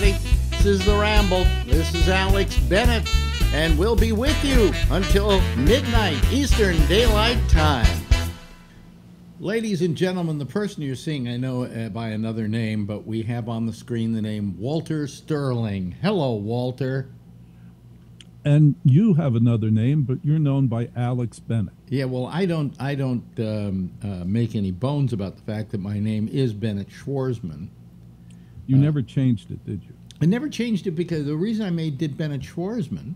everybody. This is The Ramble. This is Alex Bennett, and we'll be with you until midnight Eastern Daylight Time. Ladies and gentlemen, the person you're seeing, I know uh, by another name, but we have on the screen the name Walter Sterling. Hello, Walter. And you have another name, but you're known by Alex Bennett. Yeah, well, I don't, I don't um, uh, make any bones about the fact that my name is Bennett Schwarzman. You never changed it, did you? I never changed it because the reason I made did Bennett Schwarzman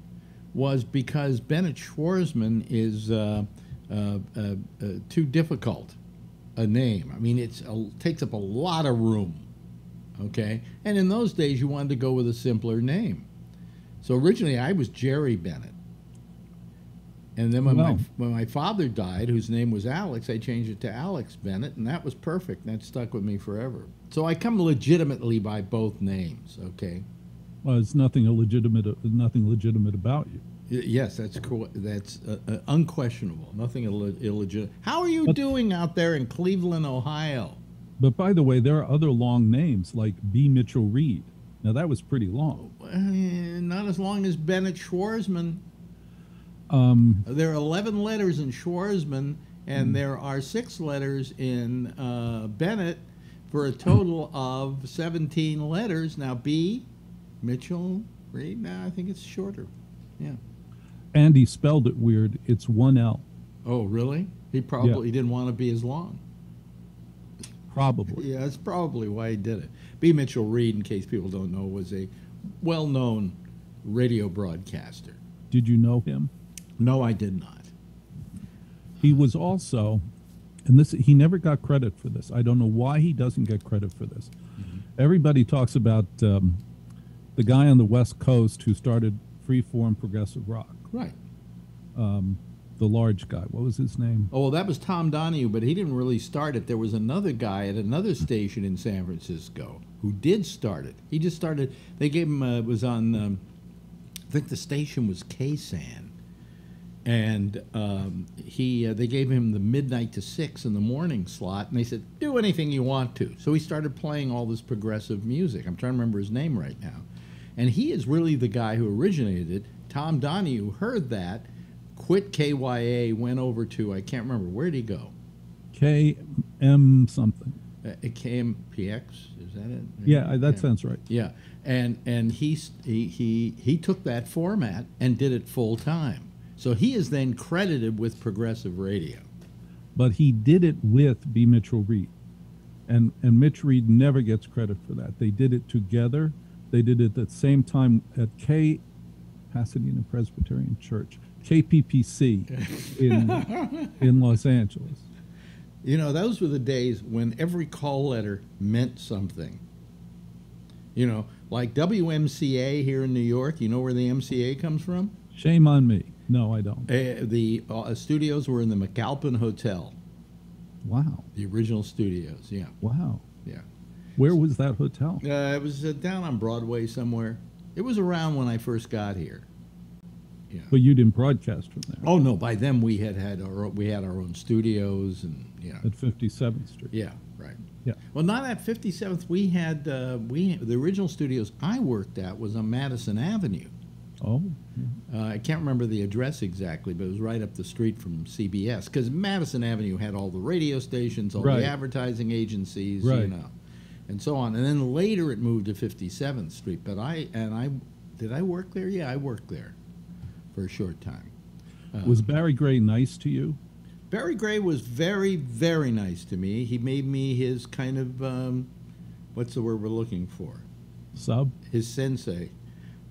was because Bennett Schwarzman is uh, uh, uh, uh, too difficult a name. I mean, it's a, takes up a lot of room. Okay, and in those days, you wanted to go with a simpler name. So originally, I was Jerry Bennett. And then when, my, when my father died, whose name was Alex, I changed it to Alex Bennett, and that was perfect. That stuck with me forever. So I come legitimately by both names, okay? Well, it's nothing illegitimate, nothing legitimate about you. Yes, that's cool. That's uh, uh, unquestionable. Nothing Ill- illegitimate. How are you But- doing out there in Cleveland, Ohio? But by the way, there are other long names like B. Mitchell Reed. Now that was pretty long. Uh, not as long as Bennett Schwarzman. Um, There are 11 letters in Schwarzman, and there are six letters in uh, Bennett for a total of 17 letters. Now, B, Mitchell, Reed, now I think it's shorter. Yeah. and he spelled it weird. It's one L, Oh, really? He probably didn't want to be as long. probably. Yeah, that's probably why he did it. B. Mitchell Reed, in case people don't know, was a well known radio broadcaster. Did you know him? No, I did not. He was also, and this he never got credit for this. I don't know why he doesn't get credit for this. Everybody talks about um, the guy on the West Coast who started freeform progressive rock, Right. the large guy. What was his name? Oh, well, that was Tom Donahue, but he didn't really start it. There was another guy at another station in San Francisco who did start it. He just started, they gave him, uh, it was on, um, I think the station was KSAN. And um, he, uh, they gave him the midnight to six in the morning slot, and they said, "Do anything you want to." So he started playing all this progressive music. I'm trying to remember his name right now, and he is really the guy who originated it. Tom Donahue heard that, quit KYA, went over to I can't remember where did he go. K M something. Uh, it came PX, is that it? Yeah, I- that sounds right. Yeah, and and he he he he took that format and did it full time. So he is then credited with progressive radio. But he did it with B. Mitchell Reed, and and Mitch Reed never gets credit for that. They did it together. They did it at the same time at K. Pasadena Presbyterian Church, KPPC, in in Los Angeles. You know, those were the days when every call letter meant something. You know, like WMCA here in New York. You know where the MCA comes from? Shame on me. No, I don't. Uh, the uh, studios were in the McAlpin Hotel, Wow, the original studios. Yeah, wow. yeah. Where was that hotel? Uh, it was uh, down on Broadway somewhere. It was around when I first got here. Yeah. But you didn't broadcast from there Oh no! By then we had had our we had our own studios and yeah at 57th Street. yeah right. Yeah. Well, not at 57th. We had uh, we the original studios I worked at was on Madison Avenue. Oh, Uh, I can't remember the address exactly, but it was right up the street from CBS because Madison Avenue had all the radio stations, all Right. the advertising agencies, you know, and so on. And then later it moved to 57th Street. But I and I did I work there? Yeah, I worked there for a short time. was Barry Gray nice to you? Barry Gray was very, very nice to me. He made me his kind of, um, what's the word we're looking for? Sub? His sensei.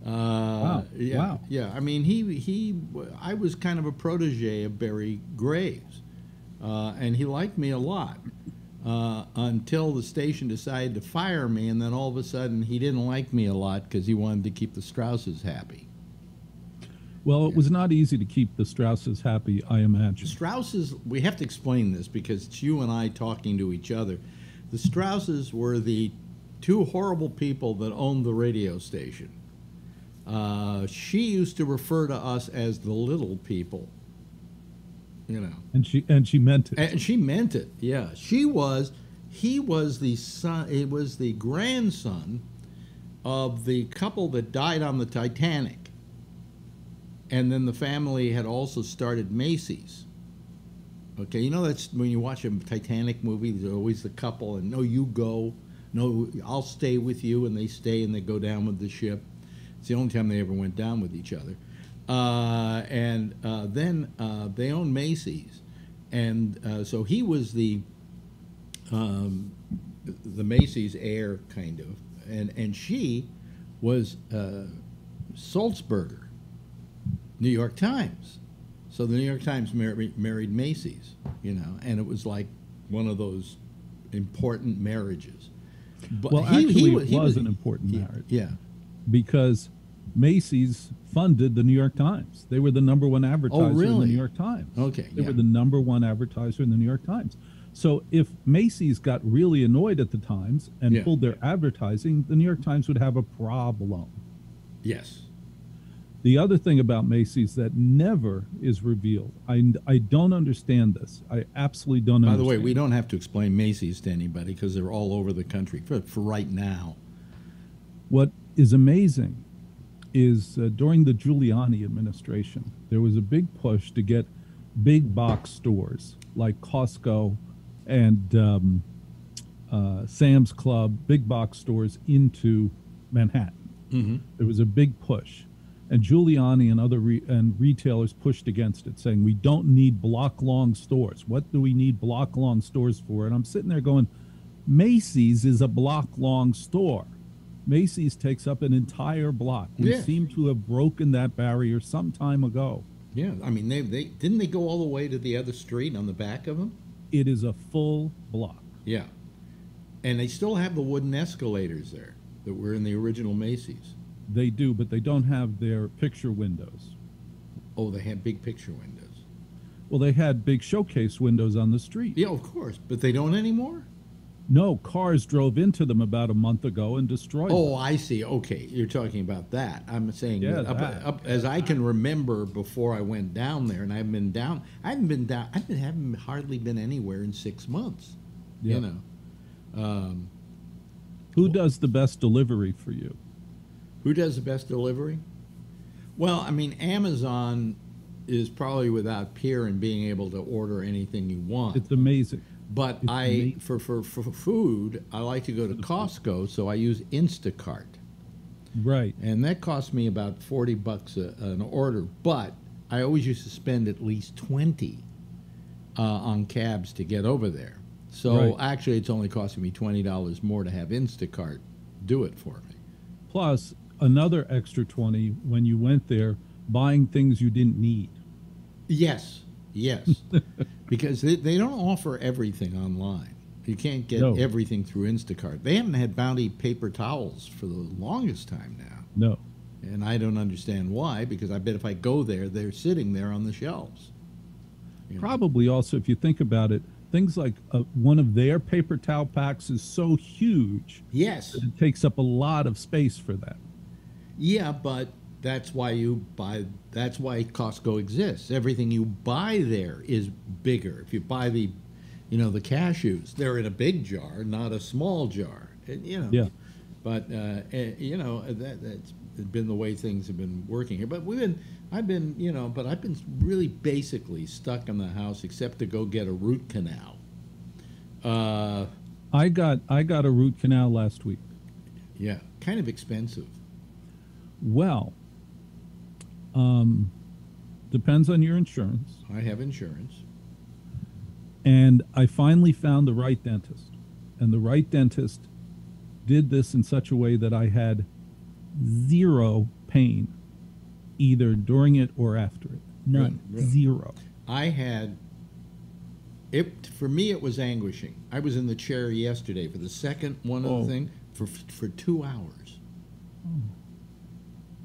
Uh, Wow, Yeah, wow. Yeah. I mean, he he. I was kind of a protege of Barry Gray's, uh, and he liked me a lot. uh, until the station decided to fire me, and then all of a sudden he didn't like me a lot because he wanted to keep the Strauses happy. Well, it was not easy to keep the Strauses happy, I imagine. Strauses, we have to explain this because it's you and I talking to each other. The Strauses were the two horrible people that owned the radio station. Uh, she used to refer to us as the little people, you know. And she and she meant it. And she meant it. Yeah, she was. He was the son. It was the grandson of the couple that died on the Titanic. And then the family had also started Macy's. Okay, you know that's when you watch a Titanic movie. There's always the couple, and no, you go. No, I'll stay with you, and they stay and they go down with the ship. It's the only time they ever went down with each other. Uh, and uh, then uh, they owned Macy's, and uh, so he was the um, the Macy's heir, kind of, and and she was uh, Sulzberger, New York Times. So the New York Times married, married Macy's, you know, and it was like one of those important marriages. But Well, actually, it was an important marriage. Yeah. Because Macy's funded the New York Times. They were the number one advertiser in the Oh. New York Times. Okay, They yeah. were the number one advertiser in the New York Times. So if Macy's got really annoyed at the Times and Yeah. pulled their advertising, the New York Times would have a problem. Yes. The other thing about Macy's that never is revealed. I, I don't understand this. I absolutely don't By understand. the way, we don't have to explain Macy's to anybody because they're all over the country for, for right now. What is amazing is uh, during the Giuliani administration, there was a big push to get big box stores like Costco and um, uh, Sam's Club, big box stores into Manhattan. Mm-hmm. There was a big push. And Giuliani and other re- and retailers pushed against it, saying we don't need block long stores. What do we need block long stores for? And I'm sitting there going, Macy's is a block long store. Macy's takes up an entire block. We Yeah. seem to have broken that barrier some time ago. Yeah, I mean, they, they didn't they go all the way to the other street on the back of them? It is a full block. Yeah, and they still have the wooden escalators there that were in the original Macy's. They do, but they don't have their picture windows. Oh, they had big picture windows. Well, they had big showcase windows on the street. Yeah, of course, but they don't anymore. No, cars drove into them about a month ago and destroyed them. Oh, I see. Okay, you're talking about that. I'm saying Yeah, that up, that. up, as I can remember before I went down there, and I've been down. I haven't been down. I haven't, haven't hardly been anywhere in six months. Yeah. You know. Um, Who does the best delivery for you? Who does the best delivery? Well, I mean, Amazon is probably without peer in being able to order anything you want. It's amazing. But it's I, for, for, for food, I like to go to Costco, so I use Instacart. Right. And that cost me about 40 bucks a, an order, but I always used to spend at least 20 uh, on cabs to get over there. So Right. actually, it's only costing me $20 more to have Instacart do it for me. Plus another extra 20 when you went there buying things you didn't need. Yes, yes, because they, they don't offer everything online. You can't get No. everything through Instacart. They haven't had Bounty paper towels for the longest time now, No. and I don't understand why. Because I bet if I go there, they're sitting there on the shelves. You know. Probably also, if you think about it, things like uh, one of their paper towel packs is so huge Yes, that it takes up a lot of space for that. yeah, but that's why you buy. That's why Costco exists. Everything you buy there is bigger. If you buy the, you know, the cashews, they're in a big jar, not a small jar. And, you know. Yeah. But uh, eh, you know that that's been the way things have been working here. But we've been, I've been, you know, but I've been really basically stuck in the house except to go get a root canal. Uh, I got I got a root canal last week. yeah, kind of expensive. Well, um, depends on your insurance. I have insurance. And I finally found the right dentist. And the right dentist did this in such a way that I had zero pain either during it or after it. None. Good, really. Zero. I had It for me it was anguishing. I was in the chair yesterday for the second one of Oh. the thing for for two hours.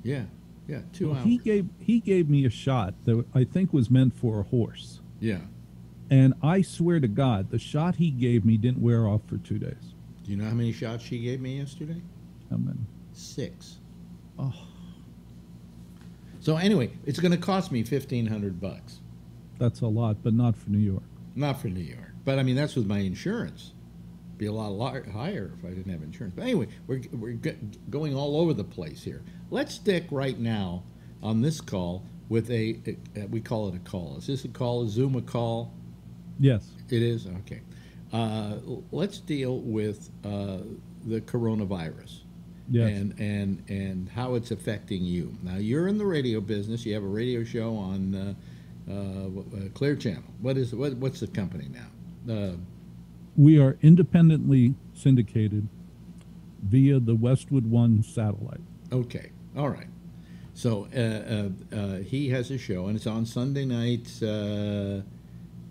Yeah, yeah, two hours. he gave he gave me a shot that I think was meant for a horse, yeah. and I swear to God, the shot he gave me didn't wear off for two days. Do you know how many shots she gave me yesterday? How many? Six. Oh, So anyway, it's going to cost me fifteen hundred bucks. that's a lot, but not for New York. Not for New York, but I mean that's with my insurance. Be a lot higher if I didn't have insurance. But anyway, we're we're going all over the place here. Let's stick right now on this call with a, a- we call it a call. Is this a call? A Zoom a call? Yes. It is okay. Uh, let's deal with uh, the coronavirus. Yes. And and and how it's affecting you. Now you're in the radio business. You have a radio show on uh, uh, uh, Clear Channel. What is what, what's the company now? We are independently syndicated via the Westwood One satellite. okay, all right. So uh, uh, uh, he has a show, and it's on Sunday nights, uh,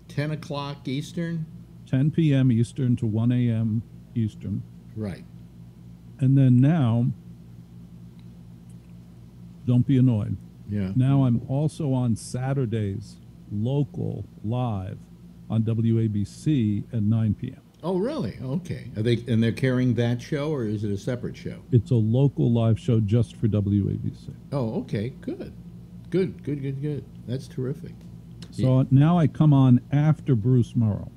ten o'clock Eastern. 10 p.m. Eastern to 1 a.m. Eastern. Right. And then now, don't be annoyed. Yeah. Now I'm also on Saturdays, local, live on WABC at 9 p.m. Oh, really? Okay. Are they and they're carrying that show, or is it a separate show? It's a local live show just for WABC. Oh, okay. Good. Good. Good. Good. Good. That's terrific. So now I come on after Bruce Morrow.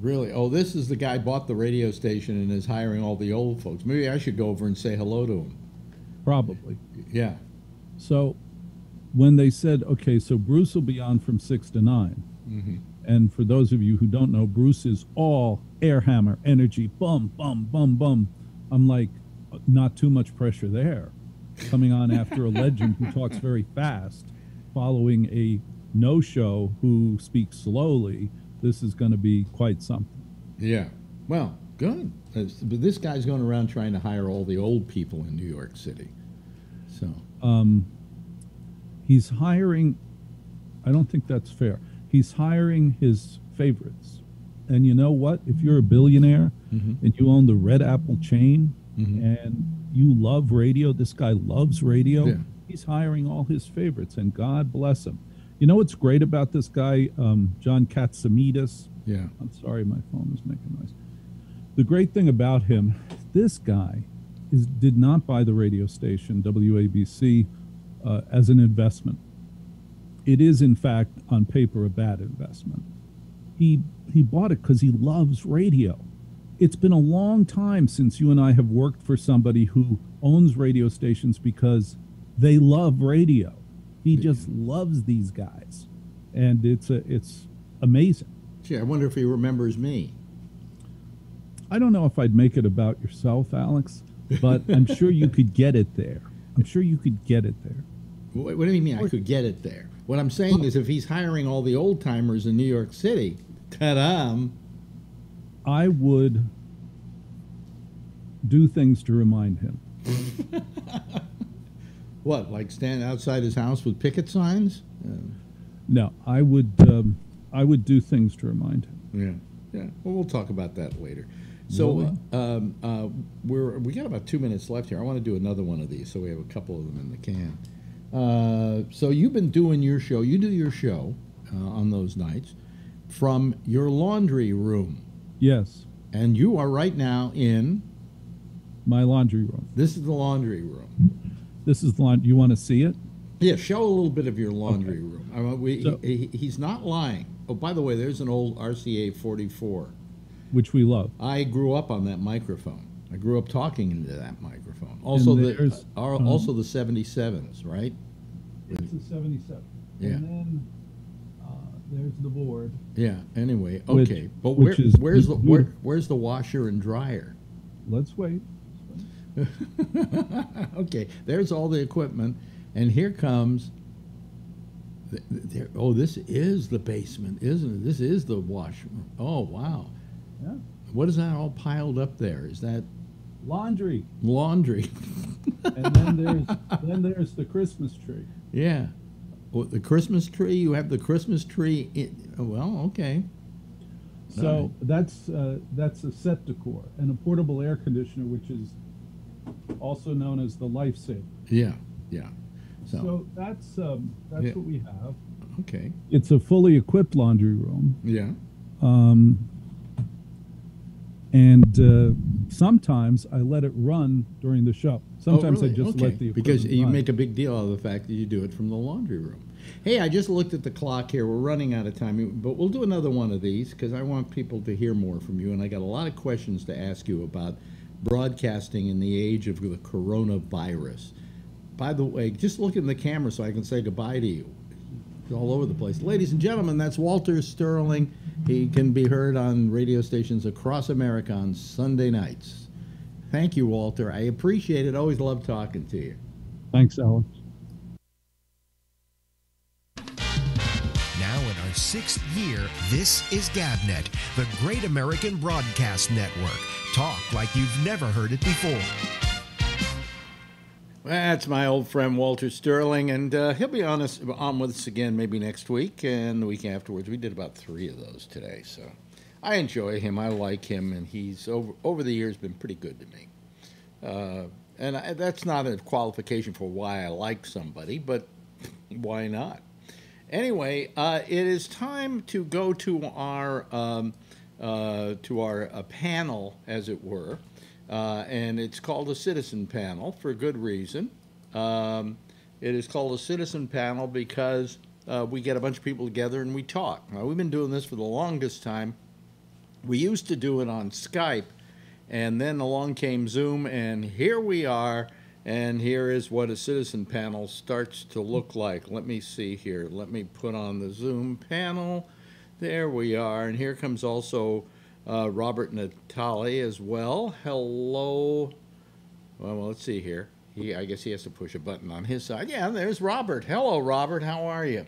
Really? Oh, this is the guy bought the radio station and is hiring all the old folks. Maybe I should go over and say hello to him. Probably. Yeah. So when they said, okay, so Bruce will be on from 6 to 9, Mm-hmm. And for those of you who don't know, Bruce is all air hammer energy, bum, bum, bum, bum. I'm like, not too much pressure there. Coming on after a legend who talks very fast, following a no show who speaks slowly, this is going to be quite something. Yeah. Well, good. But this guy's going around trying to hire all the old people in New York City. So, Um, he's hiring, I don't think that's fair. He's hiring his favorites. And you know what? If you're a billionaire Mhm. and you own the Red Apple chain Mhm. and you love radio, this guy loves radio, Yeah. he's hiring all his favorites, and God bless him. You know what's great about this guy, um, John Catsimatidis? yeah. I'm sorry, my phone is making noise. The great thing about him, this guy is did not buy the radio station WABC uh, as an investment. It is, in fact, on paper, a bad investment. He he bought it because he loves radio. It's been a long time since you and I have worked for somebody who owns radio stations because they love radio. He just loves these guys, and it's a it's amazing. Gee, I wonder if he remembers me. I don't know if I'd make it about yourself, Alex, but I'm sure you could get it there. I'm sure you could get it there. What, what do you mean I could get it there? What I'm saying is if he's hiring all the old timers in New York City, ta-da, I would do things to remind him. what, like stand outside his house with picket signs? Uh, No, I would. Um, I would do things to remind him. Yeah, yeah. Well, we'll talk about that later. So um, uh, we're we got about two minutes left here. I want to do another one of these, so we have a couple of them in the can. Uh, so you've been doing your show. You do your show uh, on those nights from your laundry room, Yes, and you are right now in. my laundry room. This is the laundry room. This is the laundry. You want to see it? Yeah, show a little bit of your laundry room. I mean, we, So- he, he's not lying. Oh, by the way, there's an old RCA 44. Which we love. I grew up on that microphone. I grew up talking into that microphone. Also, And the are um, also the 77s, right? It's a 77. Yeah. And then uh, there's the board. Yeah. Anyway, Which- okay, but where, which is where's the where, where's the washer and dryer? Let's wait. okay, there's all the equipment, and here comes. th- th- There, oh, this is the basement, isn't it? This is the washroom. Oh, wow. Yeah. What is that all piled up there? Is that Laundry. laundry? And then there's then there's the Christmas tree. yeah. Well, the Christmas tree. You have the Christmas tree. In, oh, well, okay. So that's uh, that's a Septicor and a portable air conditioner, which is also known as the Lifesaver. Yeah, yeah. So, So that's um, that's Yeah. what we have. okay. It's a fully equipped laundry room, Yeah. um, and uh, sometimes I let it run during the show. Sometimes oh, I just okay. let the because you run. make a big deal out of the fact that you do it from the laundry room. Hey, I just looked at the clock here. We're running out of time, but we'll do another one of these because I want people to hear more from you, and I got a lot of questions to ask you about broadcasting in the age of the coronavirus. By the way, just look in the camera so I can say goodbye to you. It's all over the place. Ladies and gentlemen, that's Walter Sterling. He can be heard on radio stations across America on Sunday nights. Thank you, Walter. I appreciate it. Always love talking to you. Thanks, Alex. Now in our sixth year, this is GabNet, the Great American Broadcast Network. Talk like you've never heard it before. That's my old friend Walter Sterling, and uh, he'll be on us on with us again maybe next week and the week afterwards. We did about three of those today, so I enjoy him. I like him, and he's over over the years been pretty good to me. Uh, and I, that's not a qualification for why I like somebody, but why not? Anyway, uh, it is time to go to our um, uh, to our uh, panel, as it were, uh, and it's called a citizen panel for a good reason. Um, it is called a citizen panel because uh, we get a bunch of people together and we talk. Now we've been doing this for the longest time. We used to do it on Skype, and then along came Zoom, and here we are. And here is what a citizen panel starts to look like. Let me see here. Let me put on the Zoom panel. There we are. And here comes also uh, Robert Natali as well. Hello. Well, well, let's see here. He, I guess he has to push a button on his side. Yeah, there's Robert. Hello, Robert. How are you?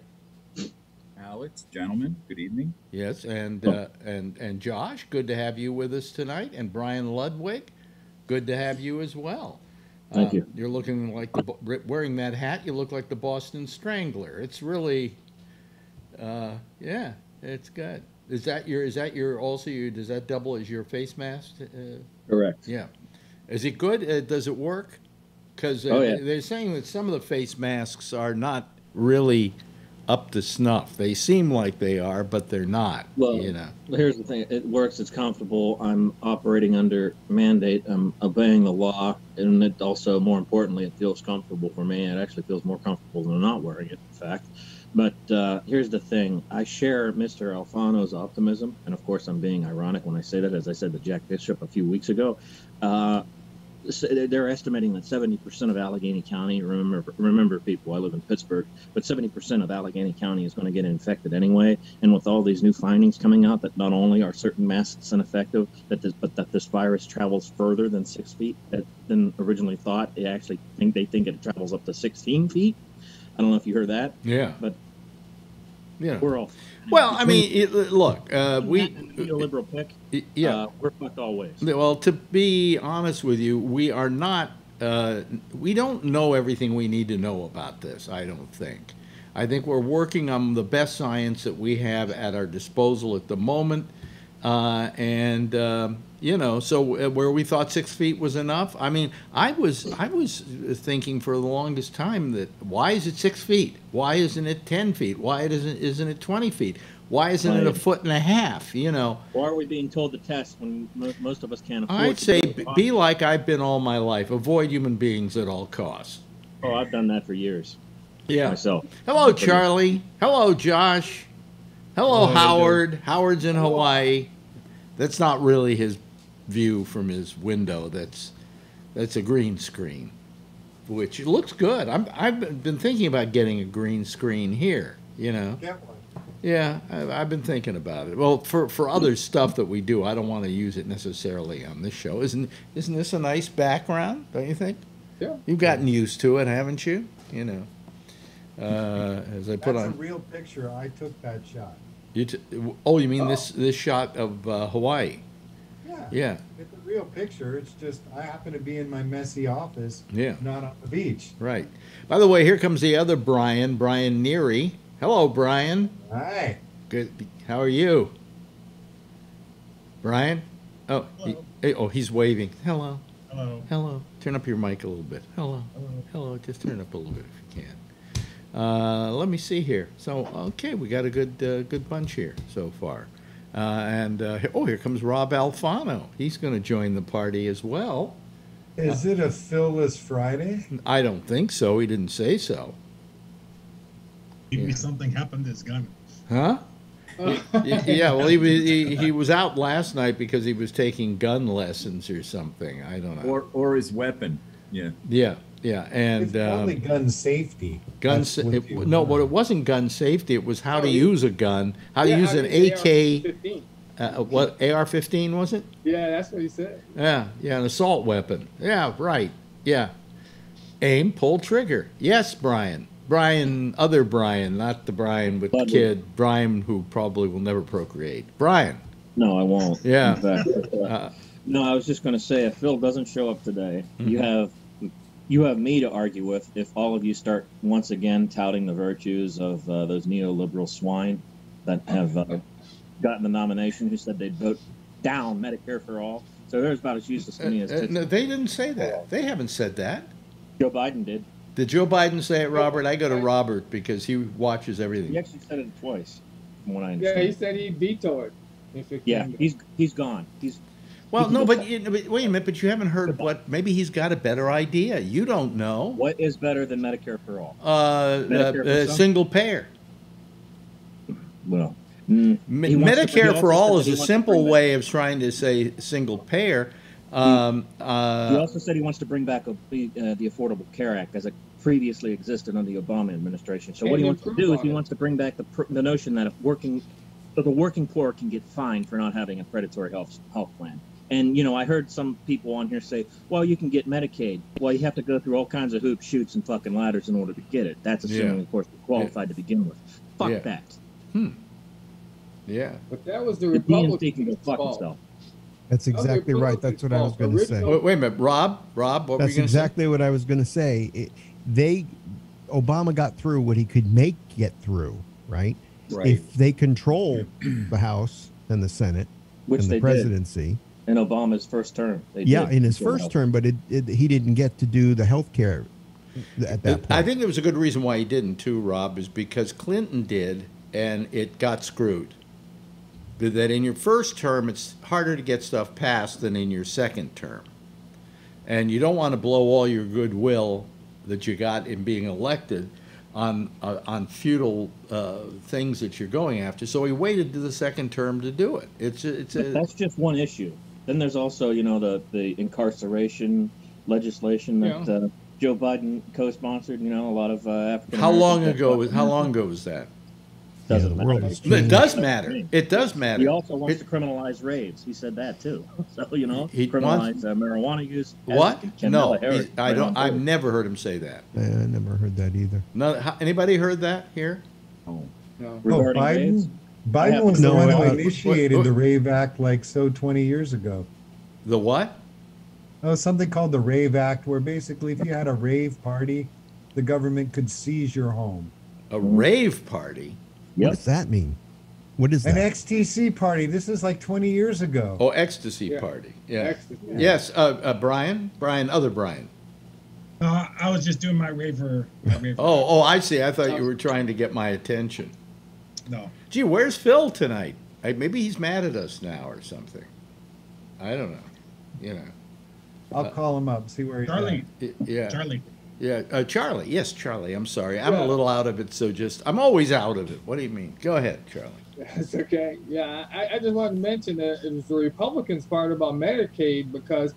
Alex, gentlemen, good evening. Yes, and uh, and and Josh, good to have you with us tonight, and Brian Ludwig, good to have you as well. Thank Uh, you. You're looking like the wearing that hat. You look like the Boston Strangler. It's really, uh, yeah, it's good. Is that your? Is that your? Also, your? Does that double as your face mask? Uh, Correct. yeah. Is it good? Uh, does it work? Because uh, Oh, yeah. they're saying that some of the face masks are not really up to snuff. They seem like they are, but they're not. Well, you know. Here's the thing: it works. It's comfortable. I'm operating under mandate. I'm obeying the law, and it also, more importantly, it feels comfortable for me. It actually feels more comfortable than not wearing it. In fact, but uh, here's the thing: I share Mr. Alfano's optimism, and of course, I'm being ironic when I say that, as I said to Jack Bishop a few weeks ago. Uh, they're estimating that 70% of Allegheny County, remember, remember people, I live in Pittsburgh, but 70% of Allegheny County is going to get infected anyway. And with all these new findings coming out that not only are certain masks ineffective, that this, but that this virus travels further than six feet than originally thought. They actually think they think it travels up to 16 feet. I don't know if you heard that, Yeah. but Yeah. we're all. Well, I mean, it, look, uh, we, Be a liberal pick. yeah. Uh, we're fucked always. Well, to be honest with you, we are not. Uh, we don't know everything we need to know about this. I don't think. I think we're working on the best science that we have at our disposal at the moment, uh, and um, you know, so uh, where we thought six feet was enough. I mean, I was I was thinking for the longest time that why is it six feet? Why isn't it ten feet? Why isn't isn't it twenty feet? Why isn't it a foot and a half? You know. Why are we being told to test when most of us can't afford I'd say do it? be like I've been all my life. Avoid human beings at all costs. Oh, I've done that for years Yeah. myself. Hello, Charlie. Hello, Josh. Hello, Hello, Howard. Howard's in Hawaii. That's not really his view from his window. That's that's a green screen, which looks good. I'm, I've been thinking about getting a green screen here. You know. Yeah, I've, I've been thinking about it. Well, for for other stuff that we do, I don't want to use it necessarily on this show. Isn't isn't this a nice background? Don't you think? Yeah. You've gotten used to it, haven't you? You know, uh, as I put That's a on. real picture. I took that shot. You t- oh, you mean this this shot of uh, Hawaii? Yeah. Yeah, It's a real picture. It's just I happen to be in my messy office, yeah, not on the beach. right. By the way, here comes the other Brian, Brian Neary. Hello, Brian. Hi. Good. How are you? Brian? Oh, he, Hello. hey, oh, he's waving. Hello, Hello. hello. Turn up your mic a little bit. Hello, Hello. hello. Just turn it up a little bit if you can. Uh, let me see here. So, okay, we got a good, uh, good bunch here so far. Uh, and uh, oh, here comes Rob Alfano. He's going to join the party as well. Is it a Phyllis Friday? I don't think so. He didn't say so. Maybe Yeah. something happened to his gun. Huh? Yeah, well, he was he, he was out last night because he was taking gun lessons or something. I don't know. Or or his weapon. Yeah. yeah, yeah, and It's probably um, gun safety. gun. That's Sa- what it, you- no, but it wasn't gun safety. It was how to use a gun, how to use how an AK. Uh, what AR-15 was it? Yeah, that's what he said. Yeah, yeah, an assault weapon. Yeah, right. Yeah, aim, pull trigger. Yes, Brian. Brian, other Brian, not the Brian with the Buddy. kid. Brian who probably will never procreate. Brian. No, I won't. Yeah. In fact, uh, Uh, no, I was just going to say, if Phil doesn't show up today, you Mhm. have you have me to argue with. If all of you start once again touting the virtues of uh, those neoliberal swine that have uh, gotten the nomination, who said they'd vote down Medicare for all, so they're about as useless to me as Uh, no, they didn't say that. They haven't said that. Joe Biden did. Did Joe Biden say it, Robert? I go to Robert because he watches everything. He actually said it twice, from what I Yeah, he said he vetoed if it Yeah, came he's he's gone. He's Well, no, but, you, but wait a minute. But you haven't heard what? Maybe he's got a better idea. You don't know. what is better than Medicare for all? Uh, uh, for uh, single payer. Well, mm, Me- he wants to- he Medicare for all is a simple bring back- way of trying to say single payer. Um, He uh, also said he wants to bring back a, the, uh, the Affordable Care Act as it previously existed under the Obama administration. So what he wants to do is he wants to bring back the, pr- the notion that a working that the working poor can get fined for not having a predatory health health plan. And you know, I heard some people on here say, "Well, you can get Medicaid. Well, you have to go through all kinds of hoops, shoots, and fucking ladders in order to get it. That's assuming, Yeah. of course, you're qualified to begin with. Fuck Yeah. that. Hmm. yeah. But that was the The DNC can go fuck fault. himself. That's Other exactly right. That's what I was going to say. Wait, wait a minute, Rob. Rob, what were That's you going say? exactly what I was going to say. It, they, Obama got through what he could make get through, right? Right. If they control the House and the Senate Which and the presidency, did in Obama's first term. They yeah, did. in his first term, but it, it, he didn't get to do the health care at that point. I think there was a good reason why he didn't too, Rob, is because Clinton did, and it got screwed. That in your first term, it's harder to get stuff passed than in your second term, and you don't want to blow all your goodwill that you got in being elected on uh, on futile uh, things that you're going after. So he waited to the second term to do it. It's it's a, that's just one issue. Then there's also, you know, the the incarceration legislation that Yeah. uh, Joe Biden co-sponsored. You know, a lot of uh, African. how long Americans ago was how long ago was that? Doesn't Yeah, the matter. world has It does matter. It does matter. He also wants It- to criminalize raves. He said that too. So you know, He criminalize uh, marijuana use. What? No, Harris, I right don't. on I've never heard him say that. Uh, I never heard that either. No, anybody heard that here? No. No, Regarding Biden, raves? Biden was the No, one who uh, initiated what- the Rave Act like so 20 years ago. The what? Oh, something called the Rave Act, where basically if you had a rave party, the government could seize your home. A rave party? Yep. What does that mean? What is An that? An XTC party. This is like 20 years ago. Oh, ecstasy Yeah. party. Yeah. Ecstasy. Yes, uh, uh, Brian. Brian. Other Brian. Uh, I was just doing my raver. My raver. Oh, oh, I see. I thought you were trying to get my attention. No. Gee, where's Phil tonight? I, maybe he's mad at us now or something. I don't know. You know. I'll call him up, see where he's Charlie. Y- Yeah. Charlie. Yeah. Uh, Charlie. Yes, Charlie. I'm sorry. I'm a little out of it. So just. I'm always out of it. What do you mean? Go ahead, Charlie. That's okay. Yeah, I, I just wanted to mention that it was the Republicans' part about Medicaid because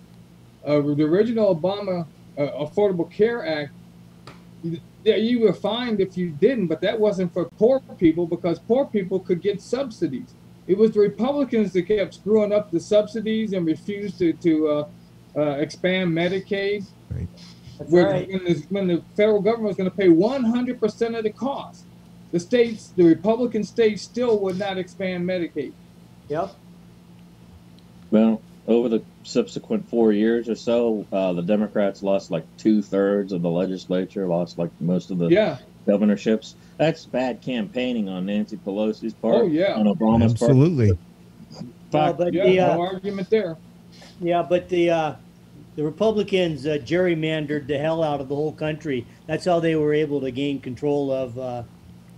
uh, the original Obama uh, Affordable Care Act, you- yeah, you were fined if you didn't, but that wasn't for poor people because poor people could get subsidies. It was the Republicans that kept screwing up the subsidies and refused to, to uh, uh, expand Medicaid. Right. When, when, the, when the federal government was going to pay 100% of the cost the states, the Republican states, still would not expand Medicaid. Yep. Well, over the subsequent four years or so, uh, the Democrats lost like two thirds of the legislature, lost like most of the Yeah. governorships. That's bad campaigning on Nancy Pelosi's part. Oh, yeah. On Obama's part. Absolutely. Well, but Yeah, the no uh, argument there. yeah, but the uh, the Republicans uh, gerrymandered the hell out of the whole country. That's how they were able to gain control of uh,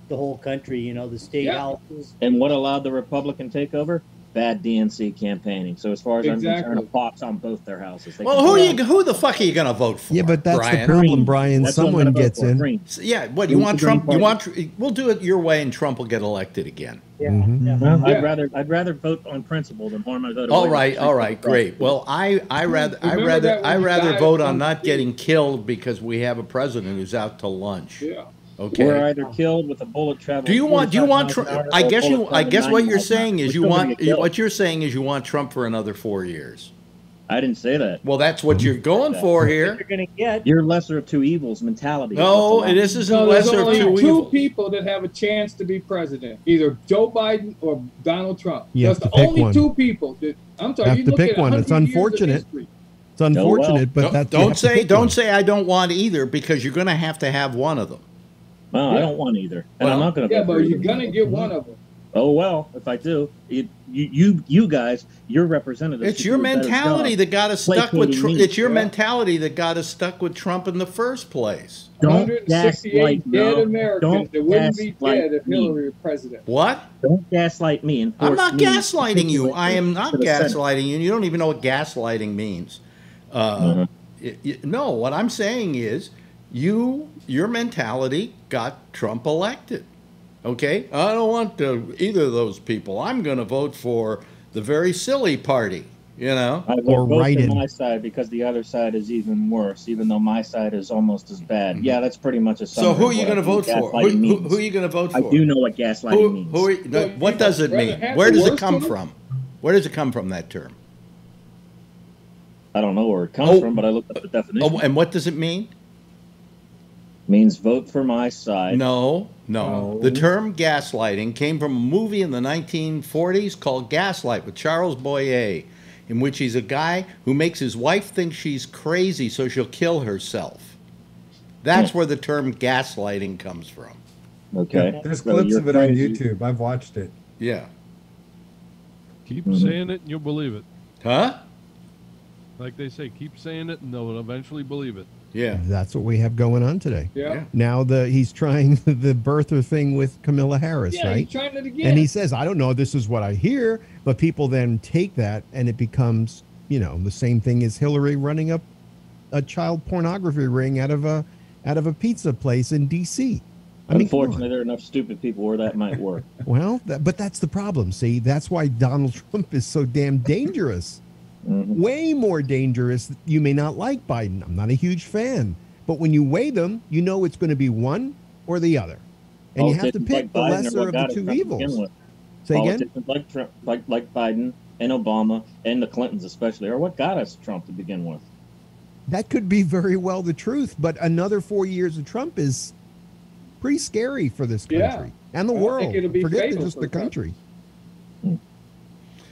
the whole country. You know, the state Yeah. houses. And what allowed the Republican takeover? Bad DNC campaigning. So as far as I'm concerned, a pox on both their houses. They Well, can- who you who the fuck are you going to vote for? Yeah, but that's Brian? the problem, Brian. That's Someone gets in. Green. Yeah, what you Who's want the Green Trump? You want? We'll do it your way, and Trump will get elected again. Yeah, Mhm. yeah. Well, Yeah. I'd rather I'd rather vote on principle than harm my vote. All right, all right, great. Well, I I rather I rather that when I rather vote on on not getting killed because we have a president who's out to lunch. Yeah. We're Okay. either killed with a bullet traveling. Do you want? Do you want? Trump? I guess you. I guess what you're miles an hour? saying is you want. What you're saying is you want Trump for another four years. I didn't say that. Well, that's what you're going for here. You're gonna get. Your lesser of two evils mentality. is No, what's it allowed. isn't No, there's lesser of only two two evils. people that have a chance to be president: either Joe Biden or Donald Trump. You have That's to the pick only one. two people. That, I'm sorry. Have you to pick at one. It's 100 years unfortunate. history. It's unfortunate, but don't, that's, don't say don't one. say I don't want either because you're going to have to have one of them. Well, I don't want either, and Well, I'm not going to. Yeah, but you're gonna get one of them. Oh well, if I do, it, you you you guys, your representatives. It's your do a better mentality that got us stuck with Placating Trump. me. It's your Yeah. mentality that got us stuck with Trump in the first place. Don't 168 gaslight dead no, Americans don't that wouldn't be gaslight dead if me. Hillary were president. What? Don't gaslight me and I'm not me gaslighting you. I am not to the Senate. gaslighting you. You don't even know what gaslighting means. Uh, Mhm. y- y- no, what I'm saying is, you your mentality got Trump elected. Okay, I don't want to, either of those people. I'm going to vote for the very silly party. You know. I Or vote both write for in. my side because the other side is even worse, even though my side is almost as bad. Yeah, that's pretty much a So who are you going to vote for? Who, who, who are you going to vote for? I do know what gaslighting Who, means. who are you, no, Well, what does it mean? Where does it come from? Where does it come from? That term. I don't know where it comes Oh. from, but I looked up the definition. Oh, and what does it mean? Means vote for my side. No, no. No. The term gaslighting came from a movie in the 1940s called Gaslight with Charles Boyer, in which he's a guy who makes his wife think she's crazy so she'll kill herself. That's where the term gaslighting comes from. Okay. There's So clips of it on. YouTube. I've watched it. Yeah. Keep Mhm. saying it and you'll believe it. Huh? Like they say, keep saying it and they'll eventually believe it. Yeah. That's what we have going on today. Yeah. Yeah. Now the he's trying the birther thing with Kamala Harris, Yeah, right? he's trying it again. And he says, I don't know, this is what I hear. But people then take that and it becomes, you know, the same thing as Hillary running up a child pornography ring out of a out of a pizza place in DC. I mean. Unfortunately, there are enough stupid people where that might work. Well, that, but that's the problem. See, that's why Donald Trump is so damn dangerous. Mhm. Way more dangerous. You may not like Biden. I'm not a huge fan. But when you weigh them, you know it's going to be one or the other. And you have to pick like the Biden lesser of the two Trump evils. with. Say again? Like Trump, like like Biden and Obama and the Clintons especially are what got us Trump to begin with. That could be very well the truth. But another four years of Trump is pretty scary for this Yeah. country and the I think world. it'll be Forget just for the Trump. country.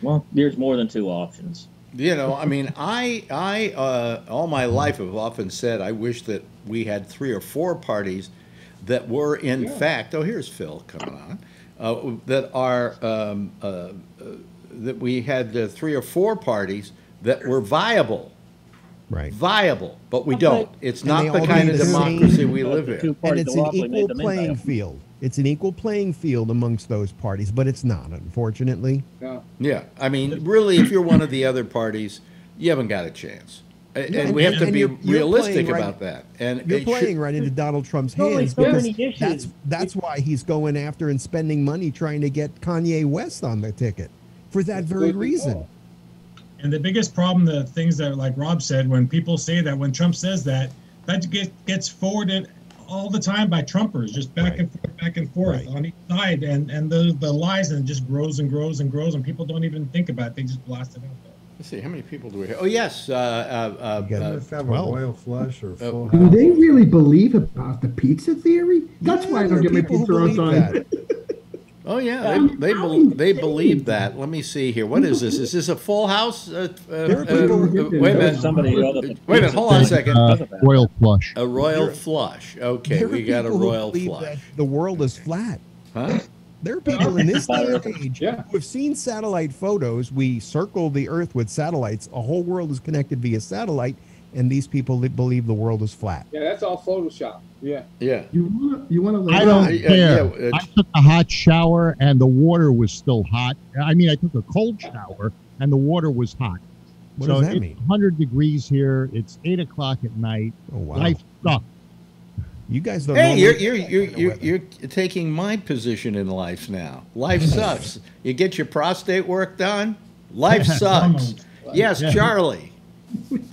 Well, there's more than two options. You know, I mean, I, I, uh, all my life have often said I wish that we had three or four parties that were, in Yeah. fact, oh, here's Phil coming on, uh, that are, um, uh, uh, that we had uh, three or four parties that were viable, Right. viable, but we don't. It's And not the kind of the same- democracy we live in. And it's an equal playing field. It's an equal playing field amongst those parties, but it's not, unfortunately. Yeah. Yeah, I mean, really, if you're one of the other parties, you haven't got a chance. A- No, And we have to and be you're- you're realistic right- about that. And You're playing should- right into Donald Trump's hands so because that's that's why he's going after and spending money trying to get Kanye West on the ticket for that very reason. call. And the biggest problem, the things that, like Rob said, when people say that, when Trump says that, that gets forwarded all the time by Trumpers, just back Right. and forth, back and forth Right. on each side, and and the the lies and it just grows and grows and grows, and people don't even think about it; they just blast it out there. Let's see, how many people do we have? Oh, yes, uh, uh, uh, You uh, Let's have well, a royal flush or full uh, Do they really believe about the pizza theory? That's Yeah, why I there don't are get my people pizza on believe time. that. Oh yeah, Yeah. they they, bel they believe that. Let me see here. What is this? Is this a full house? Uh, uh, uh, people uh, who- wait a minute. somebody who held up a Wait a minute. Hold on a second. Uh, royal flush. A royal flush. Okay, we got a people who royal flush. that The world is flat. Huh? There are people in this day and age Yeah. who have seen satellite photos. We circle the Earth with satellites. A whole world is connected via satellite, and these people that believe the world is flat. Yeah, that's all Photoshop. Yeah. Yeah. You wanna, you wanna I don't Yeah, care. yeah, I took a hot shower and the water was still hot. I mean, I took a cold shower and the water was hot. What so does that it's mean? 100 degrees here. It's eight o'clock at night. Oh wow! Life sucks. You guys don't. Hey, you're you're you're you're, you're taking my position in life now. Life sucks. You get your prostate work done. Life sucks. Yes, Charlie.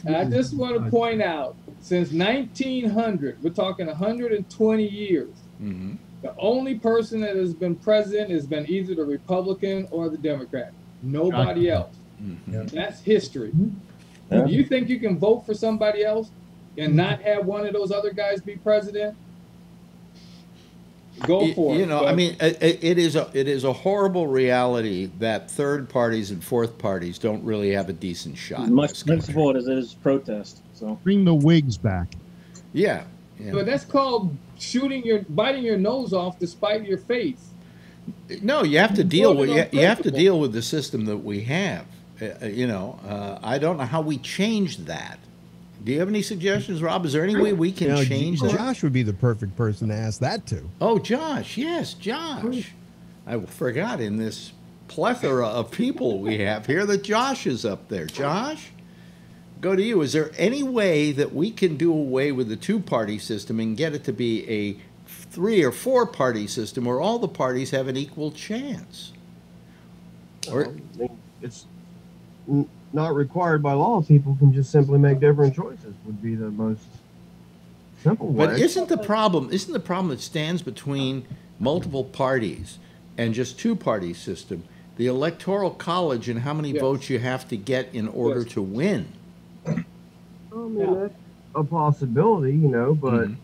And I just want to point out, since 1900, we're talking 120 years, hmm the only person that has been president has been either the Republican or the Democrat. Nobody else. hmm That's history. Do you think you can vote for somebody else and not have one of those other guys be president? Go Y- for it. You know, I mean, it, it- it is a it is a horrible reality that third parties and fourth parties don't really have a decent shot. As much this country. principle as it is protest. So Bring the Whigs back. Yeah. yeah. But that's called shooting your, biting your nose off despite your face. No, you have to deal with you, you have to deal with the system that we have. Uh, uh, you know, uh, I don't know how we change that. Do you have any suggestions, Rob? Is there any way we can You know, change that? Josh would be the perfect person to ask that to. Oh, Josh, yes, Josh. I forgot in this plethora of people we have here that Josh is up there. Josh, go to you. Is there any way that we can do away with the two party system and get it to be a three or four party system where all the parties have an equal chance? Or, I mean, it's n- not required by law. People can just simply make different choices. Would be the most simple way. But isn't the problem isn't the problem that stands between multiple parties and just two party system the electoral college and how many Yes. votes you have to get in order Yes. to win? I mean, that's a possibility, you know. But Mhm.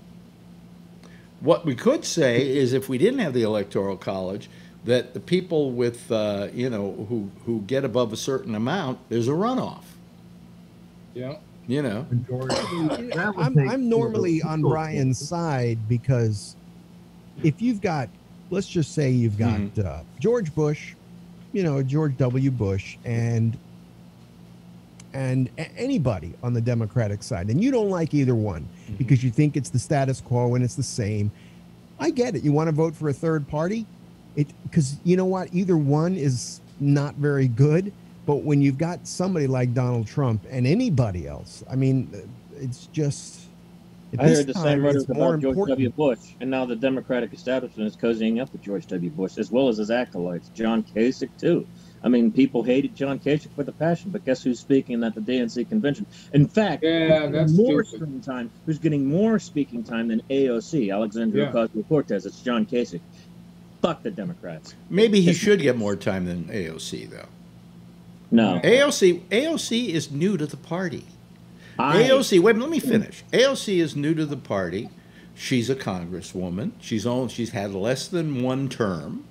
What we could say is if we didn't have the electoral college, that the people with uh, you know who who get above a certain amount, there's a runoff. Yeah. You know, I'm, I'm normally on Brian's side because if you've got, let's just say you've got Mm-hmm. uh, George Bush, you know, George W. Bush, and and anybody on the Democratic side, and you don't like either one Mm-hmm. because you think it's the status quo and it's the same. I get it. You want to vote for a third party, it because you know what, either one is not very good. But when you've got somebody like Donald Trump and anybody else, I mean, it's just. at I heard the same it's rhetoric about George important- W. Bush, and now the Democratic establishment is cozying up to George W. Bush, as well as his acolytes, John Kasich too. I mean, people hated John Kasich with a passion, but guess who's speaking at the DNC convention? In fact, Yeah, who's that's getting more stupid. screen time. Who's getting more speaking time than AOC, Alexandria Yeah. Ocasio Cortez? It's John Kasich. Fuck the Democrats. maybe he should get more time than AOC though. No, AOC AOC is new to the party. I, AOC, wait, let me finish. AOC is new to the party. She's a congresswoman. She's only she's had less than one term.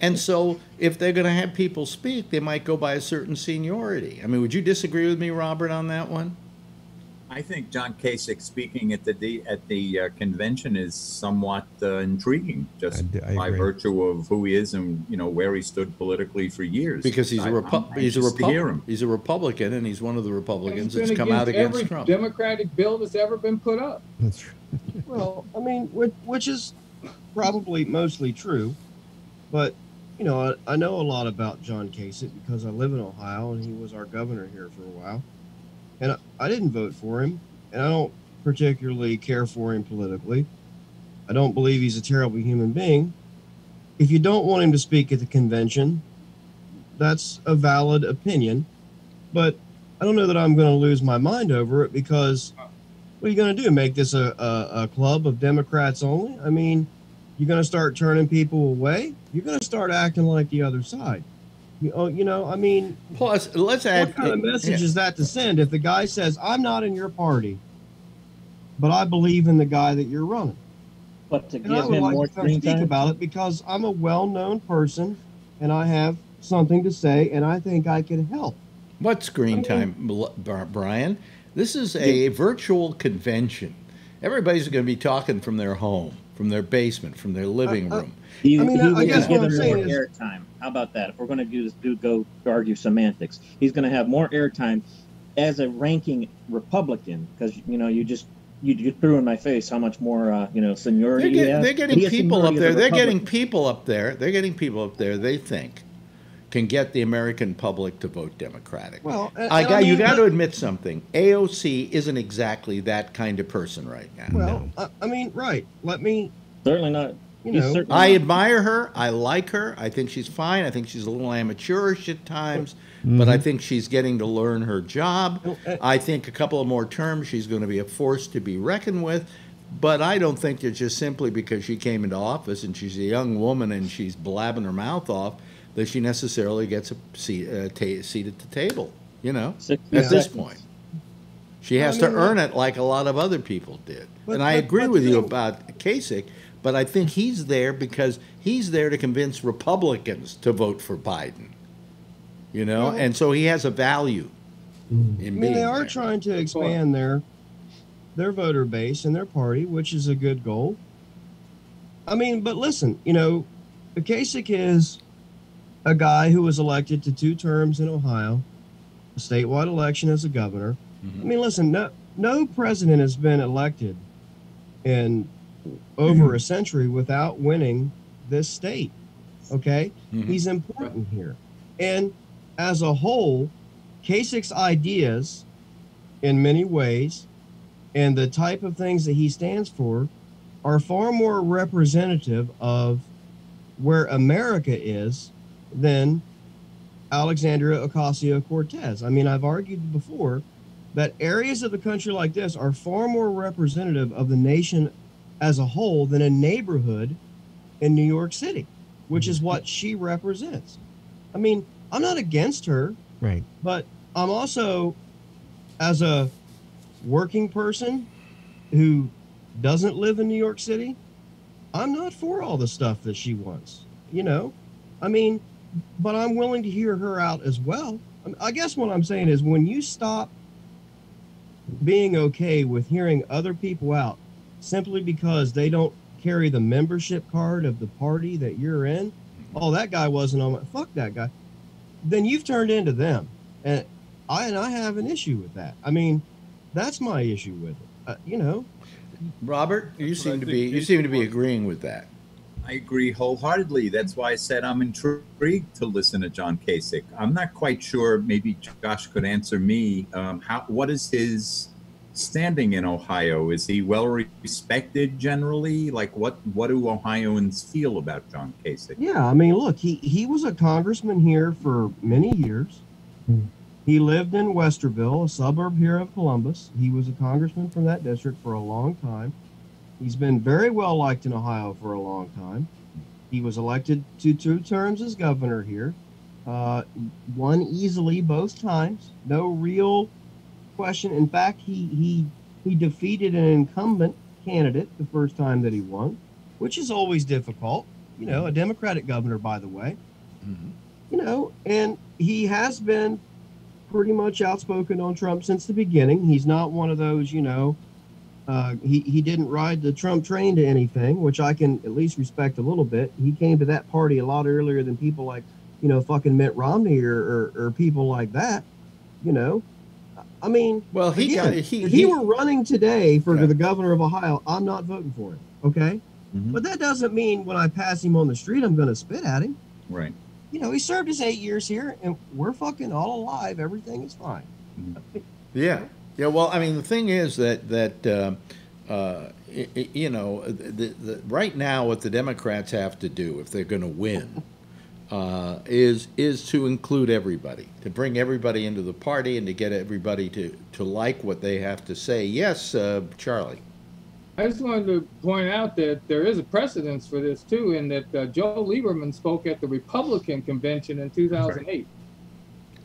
And so if they're going to have people speak, they might go by a certain seniority. I mean, would you disagree with me, Robert, on that one? I think John Kasich speaking at the D, at the uh, convention is somewhat uh, intriguing, just I d- I by agree. virtue of who he is and you know where he stood politically for years. Because he's a I- Repu- he's a anxious to hear Repu- him. he's a Republican and he's one of the Republicans that's that's come out against every Trump. Democratic bill that's ever been put up. That's Well, I mean, which, which is probably mostly true, but you know, I, I know a lot about John Kasich because I live in Ohio and he was our governor here for a while, and I, didn't vote for him, and I don't particularly care for him politically. I don't believe he's a terrible human being. If you don't want him to speak at the convention, that's a valid opinion, but I don't know that I'm going to lose my mind over it because what are you going to do? Make this a, a, a club of Democrats only? I mean, you're going to start turning people away. You're going to start acting like the other side. You, oh, you know, I mean, Plus, let's add. what kind of message yeah. is that to send if the guy says, "I'm not in your party, but I believe in the guy that you're running"? but to And I give would him like more to come screen speak time. about it because I'm a well-known person and I have something to say, and I think I can help. What screen time, Bl- Bar- Brian? This is a virtual convention. Everybody's going to be talking from their home from their basement, from their living room. He, I mean, he I- I guess be what I'm saying more is- airtime. How about that? If we're going to do, this, do go argue semantics, he's going to have more airtime as a ranking Republican because you know you just you, you threw in my face how much more uh, you know seniority They're, he get, has. they're getting he has people up seniority as a there. They're getting people up there. They're getting people up there. They think can get the American public to vote Democratic. Well, uh, and- I got you. mean, Got to uh, admit something. AOC isn't exactly that kind of person right now. Well, I, I mean, right. Let me. Certainly not. You know, I admire her. I like her. I think she's fine. I think she's a little amateurish at times, but I think she's getting to learn her job. uh, I think a couple of more terms, she's going to be a force to be reckoned with. But I don't think that just simply because she came into office and she's a young woman and she's blabbing her mouth off that she necessarily gets a seat, uh, ta- seat at the table. You know, Sixty at this point, she I has mean, to earn it like a lot of other people did. But- and I but- agree but with you then- about Kasich, but I think he's there because he's there to convince Republicans to vote for Biden. You know, Well- and so he has a value hmm. in I being mean, they are there. trying to expand their their voter base and their party, which is a good goal. I mean, but listen, you know, Kasich is a guy who was elected to two terms in Ohio, a statewide election as a governor. Mm-hmm. I mean, listen, no no president has been elected in over a century without winning this state. Okay, Mhm. he's important here, and as a whole, Kasich's ideas, in many ways, and the type of things that he stands for, are far more representative of where America is than Alexandria Ocasio Cortez. I mean, I've argued before that areas of the country like this are far more representative of the nation as a whole than a neighborhood in New York City, which is mm-hmm. what she represents. I mean, I'm not against her, Right. but I'm also, as a working person who doesn't live in New York City, I'm not for all the stuff that she wants. You know, I mean, but I'm willing to hear her out as well. I I guess what I'm saying is when you stop being okay with hearing other people out simply because they don't carry the membership card of the party that you're in, oh, that guy wasn't on my fuck that guy. Then you've turned into them. And I and I have an issue with that. I mean, that's my issue with it. Uh, you know, Robert, you That's what I seem to be you seem to be agreeing with that. I agree wholeheartedly. That's why I said I'm intrigued to listen to John Kasich. I'm not quite sure. Maybe Josh could answer me. Um, how? What is his standing in Ohio? Is he well respected generally? Like, what? What do Ohioans feel about John Kasich? Yeah, I mean, look, he he was a congressman here for many years. Hmm. He lived in Westerville, a suburb here of Columbus. He was a congressman from that district for a long time. He's been very well liked in Ohio for a long time. He was elected to two terms as governor here, uh, won easily both times. No real question. In fact, he he he defeated an incumbent candidate the first time that he won, which is always difficult. You know, a Democratic governor, by the way. You know, and he has been pretty much outspoken on Trump since the beginning. He's not one of those, you know, uh, he, he didn't ride the Trump train to anything, which I can at least respect a little bit. He came to that party a lot earlier than people like, you know, fucking Mitt Romney or, or, or people like that, you know. I mean, Well, he again, got he, if he he were running today for Yeah. the governor of Ohio, I'm not voting for him. Okay. Mhm. But that doesn't mean when I pass him on the street, I'm going to spit at him. Right. You know, he served his eight years here and we're fucking all alive. Everything is fine. Yeah, yeah. Well, I mean, the thing is that that uh, uh, you know, the, the, right now, what the Democrats have to do if they're going to win uh, is is to include everybody, to bring everybody into the party, and to get everybody to to like what they have to say. Yes, uh, Charlie. I just wanted to point out that there is a precedence for this too, in that uh, Joe Lieberman spoke at the Republican convention in 2008.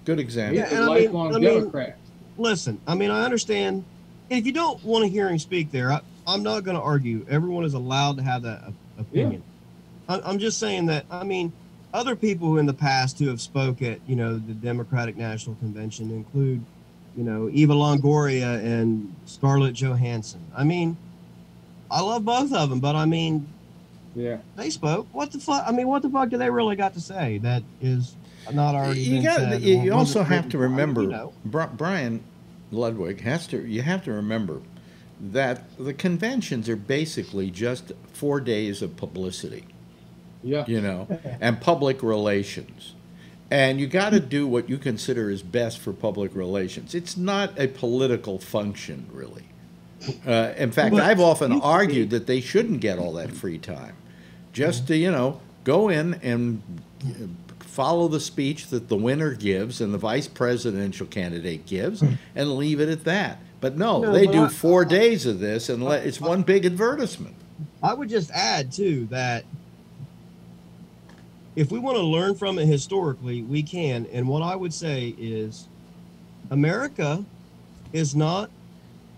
Good example. He's Yeah, a and I mean- lifelong I mean- Democrat. Listen, I mean, I understand. If you don't want to hear him speak there, I, I'm not going to argue. Everyone is allowed to have that o- opinion. I, I'm just saying that, I mean, other people in the past who have spoke at, you know, the Democratic National Convention include, you know, Eva Longoria and Scarlett Johansson. I mean, I love both of them, but I mean, Yeah. they spoke. What the fuck? I mean, what the fuck do they really got to say that is not already you got you, you also have to written? I mean, remember you know. Brian Ludwig has to you have to remember that the conventions are basically just 4 days of publicity Yeah. you know and public relations. And you got to do what you consider is best for public relations. It's not a political function really. Uh, in fact But i've often argued that they shouldn't get all that free time. Just to you know go in and uh, follow the speech that the winner gives and the vice presidential candidate gives and leave it at that. But no, No, they but do I- four days of this and let, it's one big advertisement. I would just add too that if we want to learn from it historically, we can. And what I would say is America is not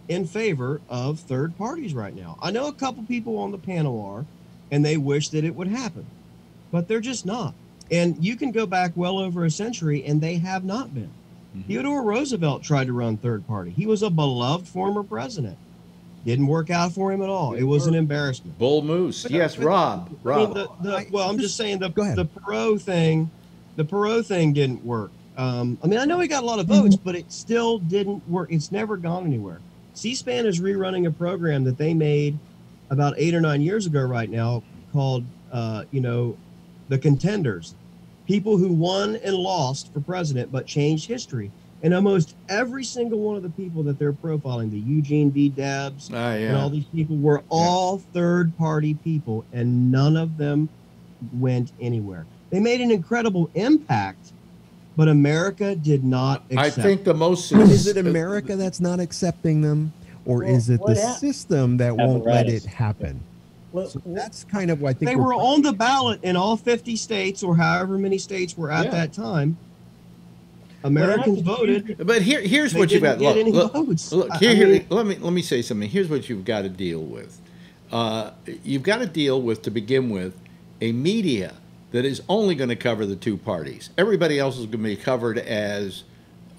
in favor of third parties right now. I know a couple people on the panel are, and they wish that it would happen, but they're just not. And you can go back well over a century, and they have not been. Mm-hmm. Theodore Roosevelt tried to run third party. He was a beloved former president. Didn't work out for him at all. It was an embarrassment. bull moose yes rob I mean, rob the, the, well, I'm just saying the Go ahead. the Perot thing, the Perot thing didn't work. Um, I mean, I know he got a lot of votes, but it still didn't work. It's never gone anywhere. C-SPAN is rerunning a program that they made about eight or nine years ago, right now, called uh, you know, the Contenders, people who won and lost for president but changed history. And almost every single one of the people that they're profiling, the Eugene V. Debs, Ah, and all these people were all third party people and none of them went anywhere they made an incredible impact but america did not I think the most Is it America that's not accepting them, or Well, is it the hap- system that won't let it happen? Well, So that's kind of what I think they we're were on the ballot in all 50 states or however many states were at Yeah. that time americans voted But here, here's They what you've got. Look, look, votes. look here, I here- mean- let me let me say something. Here's what you've got to deal with. Uh, you've got to deal with to begin with a media that is only going to cover the two parties. Everybody else is going to be covered as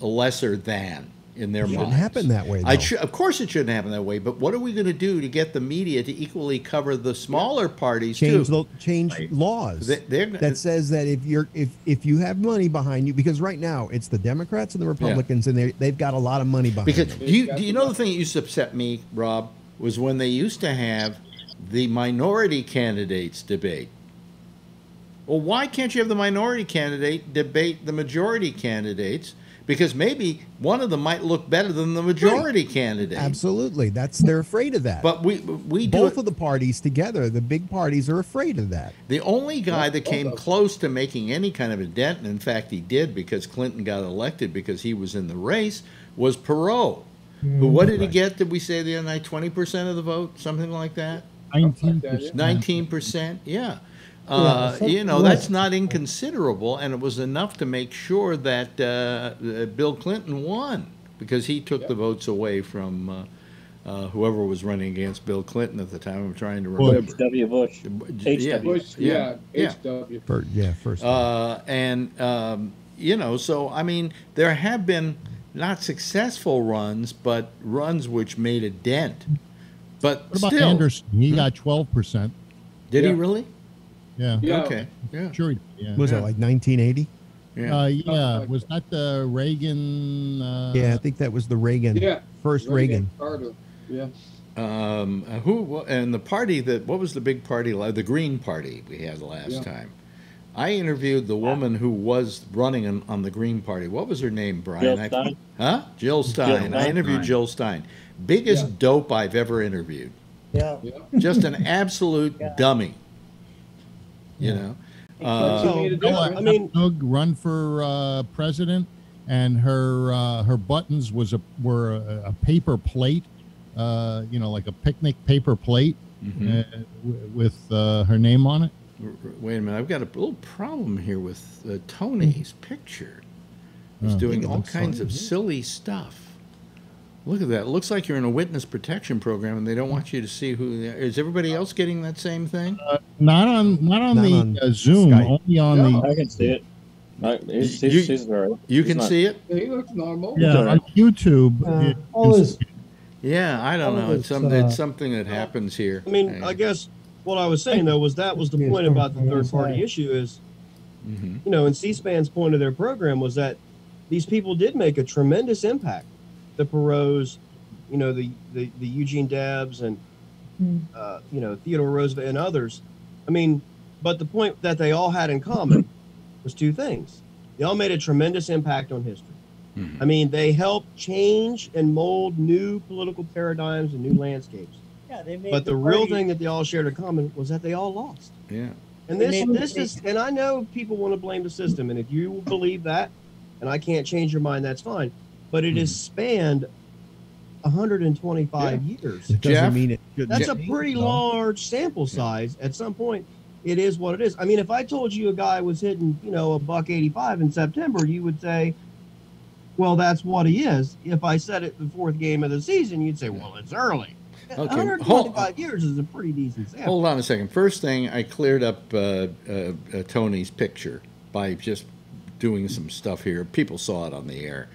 lesser than in their Shouldn't minds. happen that way, I sh- of course, it shouldn't happen that way. But what are we going to do to get the media to equally cover the smaller parties change too? the change laws They- they're- that says that if you're if if you have money behind you, because right now it's the Democrats and the Republicans, and they they've got a lot of money behind Because them. do you, do you know the thing that used to upset me, Rob, was when they used to have the minority candidates debate. Well, why can't you have the minority candidate debate the majority candidates? Because maybe one of them might look better than the majority candidate. Absolutely, that's they're afraid of that. But we we do both it- of the parties together, the big parties, are afraid of that. The only guy Yeah, that came of close to making any kind of a dent, and in fact he did because Clinton got elected because he was in the race, was Perot. But what did he mm. get? Did we say the other night? Twenty percent of the vote, something like that. Nineteen that, yeah. percent. Nineteen percent, yeah. Uh, something you know that's not inconsiderable, and it was enough to make sure that uh, uh, Bill Clinton won because he took the votes away from uh, uh, whoever was running against Bill Clinton at the time. I'm trying to Bush. remember. W. Bush. Yeah, Bush, yeah, HW. For, yeah, first. uh, and um, you know, so I mean, there have been not successful runs, but runs which made a dent. But What about still, Anderson? He got twelve percent. did he really? Yeah. Yeah. Okay, yeah, Sure. he did, Yeah. was yeah. it like 1980? yeah. Uh, yeah. like Was that the Reagan? Uh, yeah, I think that was the Reagan. Yeah. First Reagan. Carter. Yeah. Um, uh, who and the party that what was the big party? The Green Party we had last Yeah. time. I interviewed the woman who was running on, on the Green Party. What was her name, Brian? Jill I- Stein? huh? Jill Stein. I Stein. interviewed Jill Stein. Biggest Yeah. dope I've ever interviewed. yeah. Yeah. Just an absolute dummy. You know. Uh, She made a Bella difference. I mean- Abzug run for uh, president, and her uh, her buttons was a were a, a paper plate, uh, you know, like a picnic paper plate mhm. uh, w- with uh, her name on it. R- r- Wait a minute, I've got a little problem here with uh, Tony's picture. He's Oh. doing Look all them kinds of silly stuff. Look at that. It looks like you're in a witness protection program and they don't want you to see who they are. Is everybody else getting that same thing? Not on not on Not the on uh, Zoom, Skype. only on No. I can see it. I, he's, he's, You- he's all right. You He's can not- see it? He looks normal. the yeah alright. on YouTube. Uh, you all can Yeah, I don't All know. It's some, it's, it's uh, something that happens here. I mean, I guess what I was saying though was that was the point about the third party inside. issue is, Mhm. you know, and C-SPAN's point of their program was that these people did make a tremendous impact. The Perot's, you know, the the, the Eugene Debs and uh, you know Theodore Roosevelt and others. I mean, but the point that they all had in common was two things. They all made a tremendous impact on history. Mhm. I mean, they helped change and mold new political paradigms and new landscapes. Yeah, they made But the real thing that they all shared in common was that they all lost. Yeah. And this this is and I know people want to blame the system, and if you believe that, and I can't change your mind, that's fine. But it has spanned 125 years. It doesn't Jeff? mean it shouldn't That's a pretty though. large sample size. At some point, it is what it is. I mean, if I told you a guy was hitting, you know, a buck 85 in September, you would say, well, that's what he is. If I said it the fourth game of the season, you'd say, well, it's early. Okay, 125 years is a pretty decent sample. Hold on a second. First thing, I cleared up uh, uh, uh, Tony's picture by just doing some stuff here. People saw it on the air.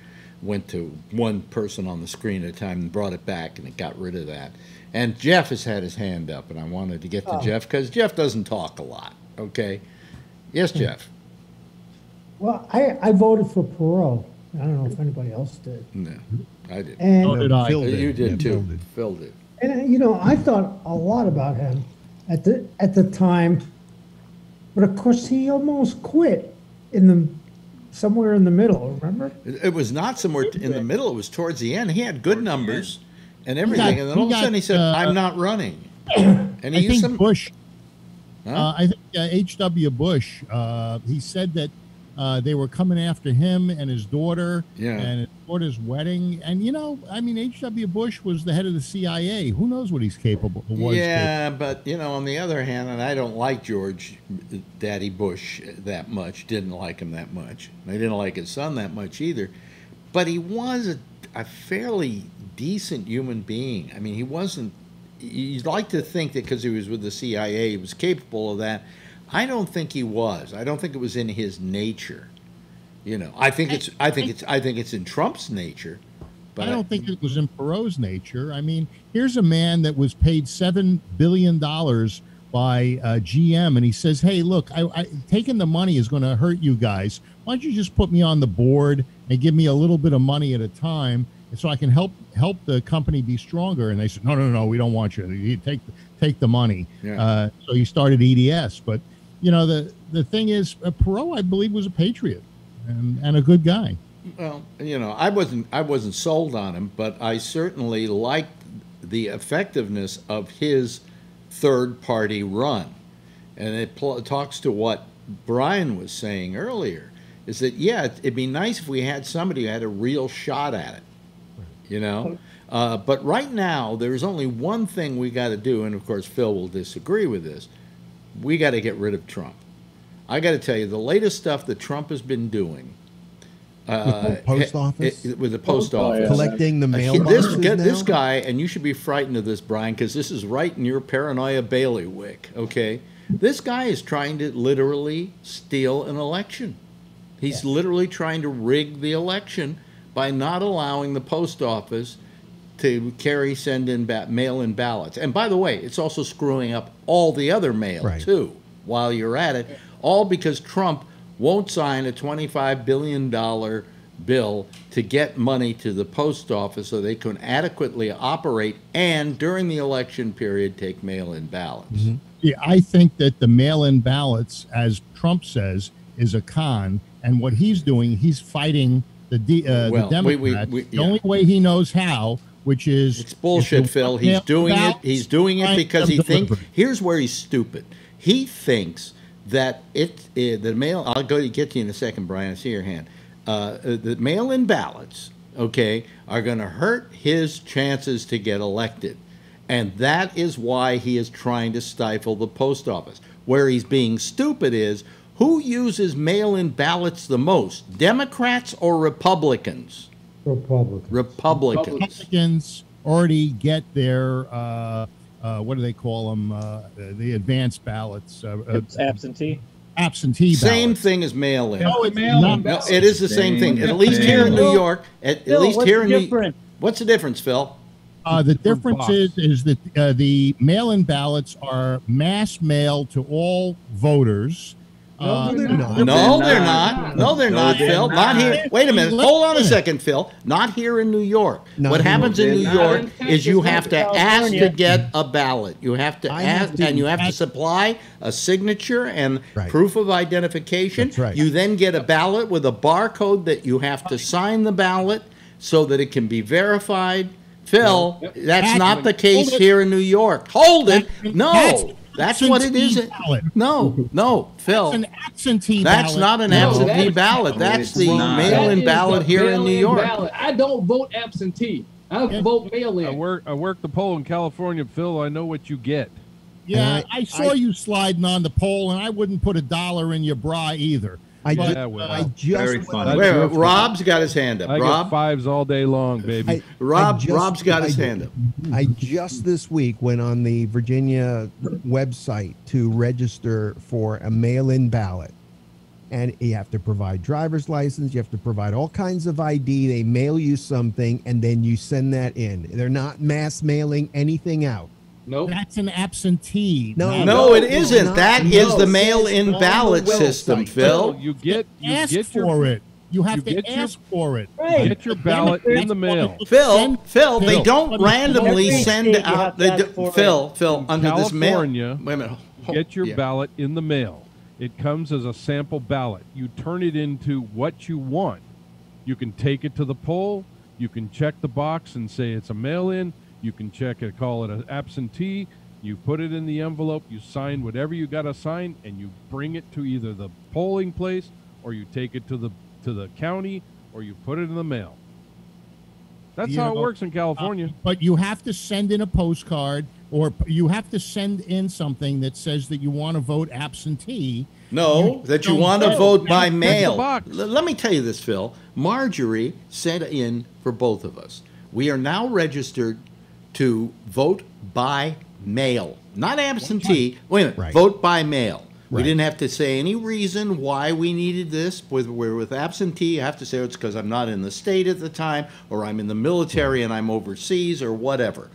Went to one person on the screen at a time and brought it back, and it got rid of that. And Jeff has had his hand up, and I wanted to get to Oh. Jeff because Jeff doesn't talk a lot. Okay. Yes, Hmm. Jeff. Well, I, I voted for Perot. I don't know if anybody else did. No, I did. And- So did I. Phil you did Yeah, too. Phil did. Phil did. And uh, you know, I thought a lot about him at the at the time, but of course he almost quit in the somewhere in the middle. Remember? It, it was not somewhere in the middle. It was towards the end. He had good numbers and everything, got- and then he all of a sudden he said, uh, "I'm not running." And I used think some. Bush. Huh? Uh, I think uh, H.W. Bush. Uh, he said that uh, they were coming after him and his daughter Yeah. and his daughter's wedding. And you know, I mean, H.W. Bush was the head of the CIA. Who knows what he's capable? Was yeah, but you know, on the other hand, and I don't like George, uh, Daddy Bush, that much. Didn't like him that much. I didn't like his son that much either. But he was a, a fairly decent human being. I mean, he wasn't. You'd like to think that because he was with the CIA, he was capable of that. I don't think he was. I don't think it was in his nature. You know, I think it's. I think it's. I think it's in Trump's nature. But I don't think it was in Perot's nature. I mean, here's a man that was paid seven billion dollars by uh, GM, and he says, "Hey, look, I, I taking the money is going to hurt you guys. Why don't you just put me on the board and give me a little bit of money at a time, so I can help help the company be stronger?" And they said, "No, no, no, we don't want you. You take take the money." Yeah. Uh, so he started EDS, but you know the the thing is, uh, Perot, I believe, was a patriot and, and a good guy. Well, you know, I wasn't I wasn't sold on him, but I certainly liked the effectiveness of his third party run, and it talks to what Brian was saying earlier. Is that yeah? It'd be nice if we had somebody who had a real shot at it, you know. Uh, but right now, there's only one thing we got to do, and of course, Phil will disagree with this. We got to get rid of Trump. I got to tell you, the latest stuff that Trump has been doing. Uh, With the post office? it- with the post Oh, office. Collecting the Uh, he- mailboxes this, get this guy, and you should be frightened of this, Brian, because this is right in your paranoia bailiwick. Okay, this guy is trying to literally steal an election. He's literally trying to rig the election by not allowing the post office to carry send in ba- mail in ballots. And by the way, it's also screwing up all the other mail Right. too. While you're at it, all because Trump won't sign a 25 billion dollar bill to get money to the post office so they can adequately operate and during the election period take mail in ballots. Mm-hmm. Yeah, I think that the mail-in ballots, as Trump says, is a con, and what he's doing, he's fighting the uh, Well, the we- we- Democrats we- the only way he knows how, which is It's bullshit, Phil. He's doing it. He's doing it because he thinks. Here's where he's stupid. He thinks that it uh, the mail. I'll go to get to you in a second, Brian. I see your hand. Uh, the mail-in ballots, okay, are going to hurt his chances to get elected, and that is why he is trying to stifle the post office. Where he's being stupid is who uses mail-in ballots the most, Democrats or Republicans? Republican. Republicans. Republicans already get their uh, uh, what do they call them? Uh, the advance ballots. Uh, uh, It's absentee. absentee Same ballots. thing as mail-in. No, it's Mail-in. No, it is the same thing. At least here in New. York, at, at least here the in New, difference? what's the difference, Phil? Uh, the difference is is that uh, the mail-in ballots are mass mailed to all voters. Uh, No, they're not. No, they're not. No, they're not, Phil. Not here. Wait a minute. Hold on a second, Phil. Not here in New York. Not What happens in New York is you have to ask to get a ballot. You have to I have ask, to- and you have to supply a signature and Right. proof of identification. That's right. You then get a ballot with a barcode that you have to sign the ballot so that it can be verified. Phil, Yep. that's That's- not the case here in New York. Hold it. That's No. That's what it is. ballot. No, no, Phil. That's an absentee ballot. That's ballot. not an No, absentee that's- ballot. That's the mail-in ballot the here in New York. ballot. I don't vote absentee. I vote mail I in. work I work the poll in California, Phil. I know what you get. Yeah, I- I, saw I- you sliding on the pole, and I wouldn't put a dollar in your bra either. I, But, ju- Yeah, well. I Very just funny. Wait, wait. Rob's got his hand up. I get Rob, fives all day long, baby. I- Rob, I just- Rob's got his I- hand up. I just this week went on the Virginia website to register for a mail-in ballot. And you have to provide driver's license, you have to provide all kinds of ID. They mail you something and then you send that in. They're not mass mailing anything out. Nope. That's an absentee. No, not- No, it no, isn't. not- That no, is the mail-in on ballot website. system, Phil, Phil. you get you ask get your for it. You have you to get your- ask for it. Right. get your ballot in the mail. Phil, Send- Phil, they don't let randomly Every send out. have to They do. Phil, Phil, In under this mail. California, Wait a minute. Hold- Get your yeah. ballot in the mail. It comes as a sample ballot. You turn it into what you want. You can take it to the poll. You can check the box and say it's a mail-in. You can check it, call it an absentee. You put it in the envelope. You sign whatever you got to sign, and you bring it to either the polling place or you take it to the to the county or you put it in the mail. That's You how it works in California. Uh, but you have to send in a postcard or you have to send in something that says that you want to vote absentee. No, You that you don't want to vote. vote by Check mail. L- let me tell you this, Phil. Marjorie sent in for both of us. We are now registered to vote by mail, not absentee. Wait a minute, Right. vote by mail. We didn't have to say any reason why we needed this. With we're with absentee, I have to say it's because I'm not in the state at the time, or I'm in the military and I'm overseas, or whatever.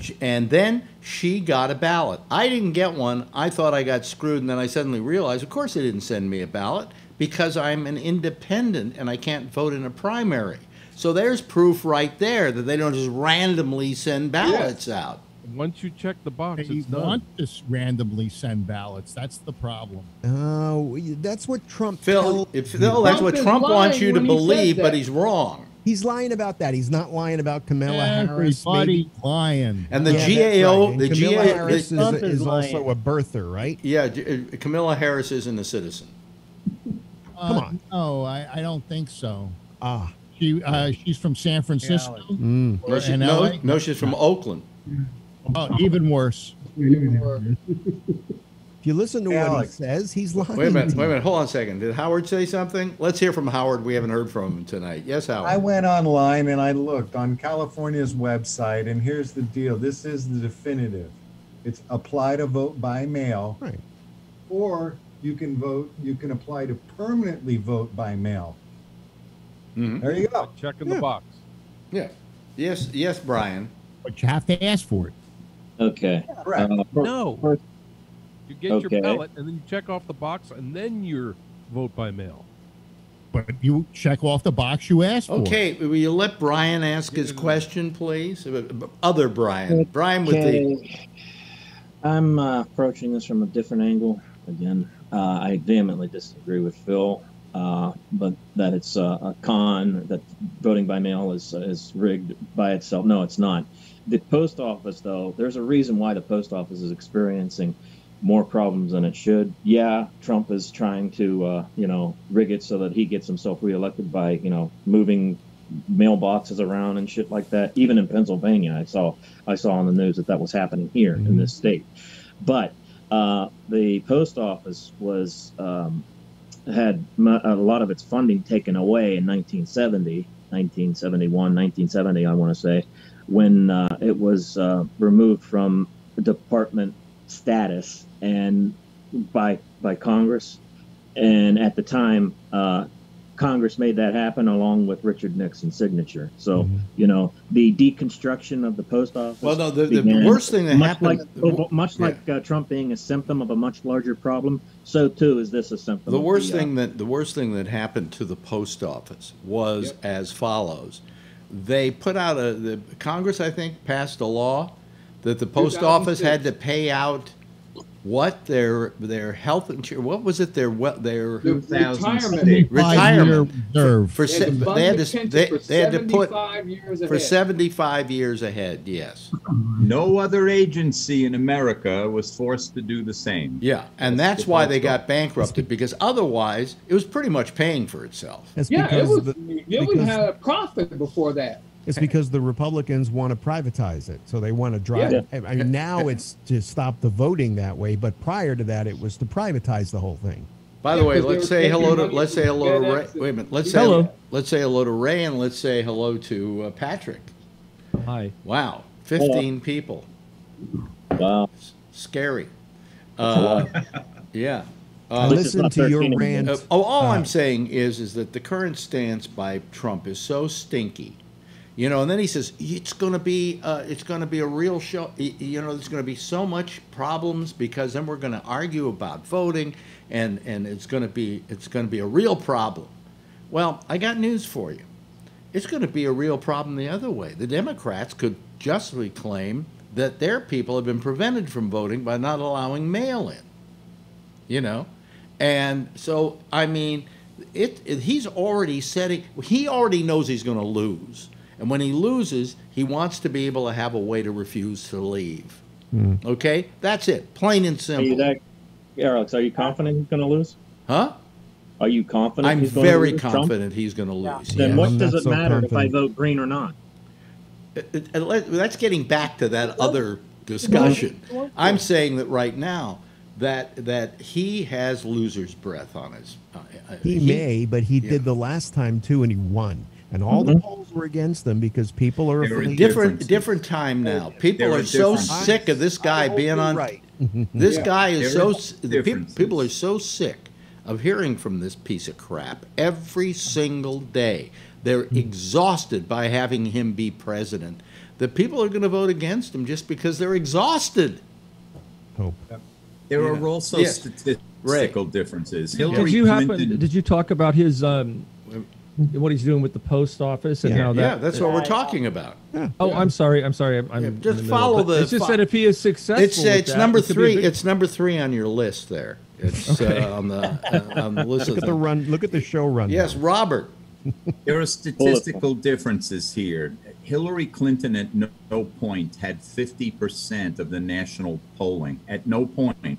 Sh- And then she got a ballot. I didn't get one. I thought I got screwed, and then I suddenly realized, of course, they didn't send me a ballot because I'm an independent and I can't vote in a primary. So there's proof right there that they don't just randomly send ballots out. Once you check the box, You it's done. want to randomly send ballots. That's the problem. Oh, that's what Trump. Phil, if, Phil, that's what Trump is Trump wants you to when he says believe, but he's wrong. He's lying about that. He's not lying about Kamala Harris. Everybody maybe. lying. And the Yeah, GAO, right. And the Kamala GAO, Harris is, Trump is is also a birther, right? yeah, J- uh, Camilla Harris isn't a citizen. Come on. No, I, I don't think so. Ah, She uh, she's from San Francisco. mm. No, she- no, no, she's from Oakland. Oh, even worse. If you listen to what he says, he's lying. Wait a minute, wait a minute, hold on a second. Did Howard say something? Let's hear from Howard. We haven't heard from him tonight. Yes, Howard. I went online and I looked on California's website, and here's the deal. This is the definitive. It's apply to vote by mail, Right. or you can vote. You can apply to permanently vote by mail. Mhm. There you go. Check in Yeah. the box. Yeah. Yes, yes, Brian. But you have to ask for it. Okay. Correct. Uh, for- No. for- You get Okay. your ballot and then you check off the box and then your vote by mail. But you check off the box you asked for. Okay, will you let Brian ask his question, please? Uh, Other Brian. Brian with the. I'm uh, approaching this from a different angle. Again, uh, I vehemently disagree with Phil, uh, but that it's uh, a con that voting by mail is is rigged by itself. No, it's not. The post office, though, there's a reason why the post office is experiencing more problems than it should. Yeah, Trump is trying to, uh, you know, rig it so that he gets himself reelected by, you know, moving mailboxes around and shit like that. Even in Pennsylvania, I saw I saw on the news that that was happening here in this state. But uh, the post office was um, had a lot of its funding taken away in 1970, 1971, 1970, I want to say, when uh, it was uh, removed from department status and by by Congress. And at the time, uh, Congress made that happen along with Richard Nixon's signature. So, Mm-hmm. you know, the deconstruction of the post office. Well, no, the- the began- worst thing that much happened- like, much like uh, Trump being a symptom of a much larger problem, so too is this a symptom. The of worst uh, thing that the worst thing that happened to the post office was as follows: they put out a the Congress, I think, passed a law that the post office had to pay out what their their health insurance. What was it? Their what their The retirement. retirement reserve. for, They had to they had to they, for they had to put 75 years for seventy five years ahead. Yes. No other agency in America was forced to do the same. Yeah, and that's why they got bankrupted because otherwise it was pretty much paying for itself. It's Yeah, it was. the- it would have a profit before that. It's because the Republicans want to privatize it, so they want to drive. Yeah. I mean, now it's to stop the voting that way, but prior to that, it was to privatize the whole thing. By the Yeah, way, 'cause they let's say hello to let's say hello to Ray. Wait a minute. Let's say Hello. let's say hello to Ray and let's say hello to uh, Patrick. Hi. Wow, fifteen people. Wow. Scary. Uh, yeah. I Uh, listened to your thirteen. rant. uh, oh, all uh, I'm saying is, is that the current stance by Trump is so stinky, you know. And then he says it's going to be, uh, it's going to be a real show. You know, there's going to be so much problems because then we're going to argue about voting, and and it's going to be, it's going to be a real problem. Well, I got news for you. It's going to be a real problem the other way. The Democrats could justly claim that their people have been prevented from voting by not allowing mail in. You know? And so, I mean, it, it he's already setting, he already knows he's going to lose. And when he loses, he wants to be able to have a way to refuse to leave. Okay? That's it. Plain and Are you simple. that, Alex? Are you confident he's going to lose? Huh? Are you confident? I'm he's gonna very lose, Trump? confident he's going to lose. Then yes. what I'm does it so matter if I vote green or not? It- it- let- that's getting back to that other discussion. I'm saying that right now that that he has loser's breath on his. Uh, uh, He may, but he yeah. did the last time too, and he won. And all the polls were against them because people are There are different different time now. People There are are so differences. sick of this guy being you're on. right. This Yeah. guy is There so. are s- the peop- people are so sick of hearing from this piece of crap every single day. They're exhausted by having him be president. The people are going to vote against him just because they're exhausted. Hope. There Yeah. are also Yes. statistical differences. Hillary Did you happen? Clinton. Did you talk about his um, what he's doing with the post office and Yeah. how that? yeah, that's what we're talking about. Yeah. Oh, I'm sorry. I'm sorry. I'm, I'm Yeah, just the follow the It's just fo- that if he is successful, It's it's that, number it could be a three. big- It's number three on your list there. It's Okay. uh, on the uh, on the list Look of at the run. Look at the show run. Yes, Robert. There are statistical differences here. Hillary Clinton at no, no point had 50% of the national polling. At no point.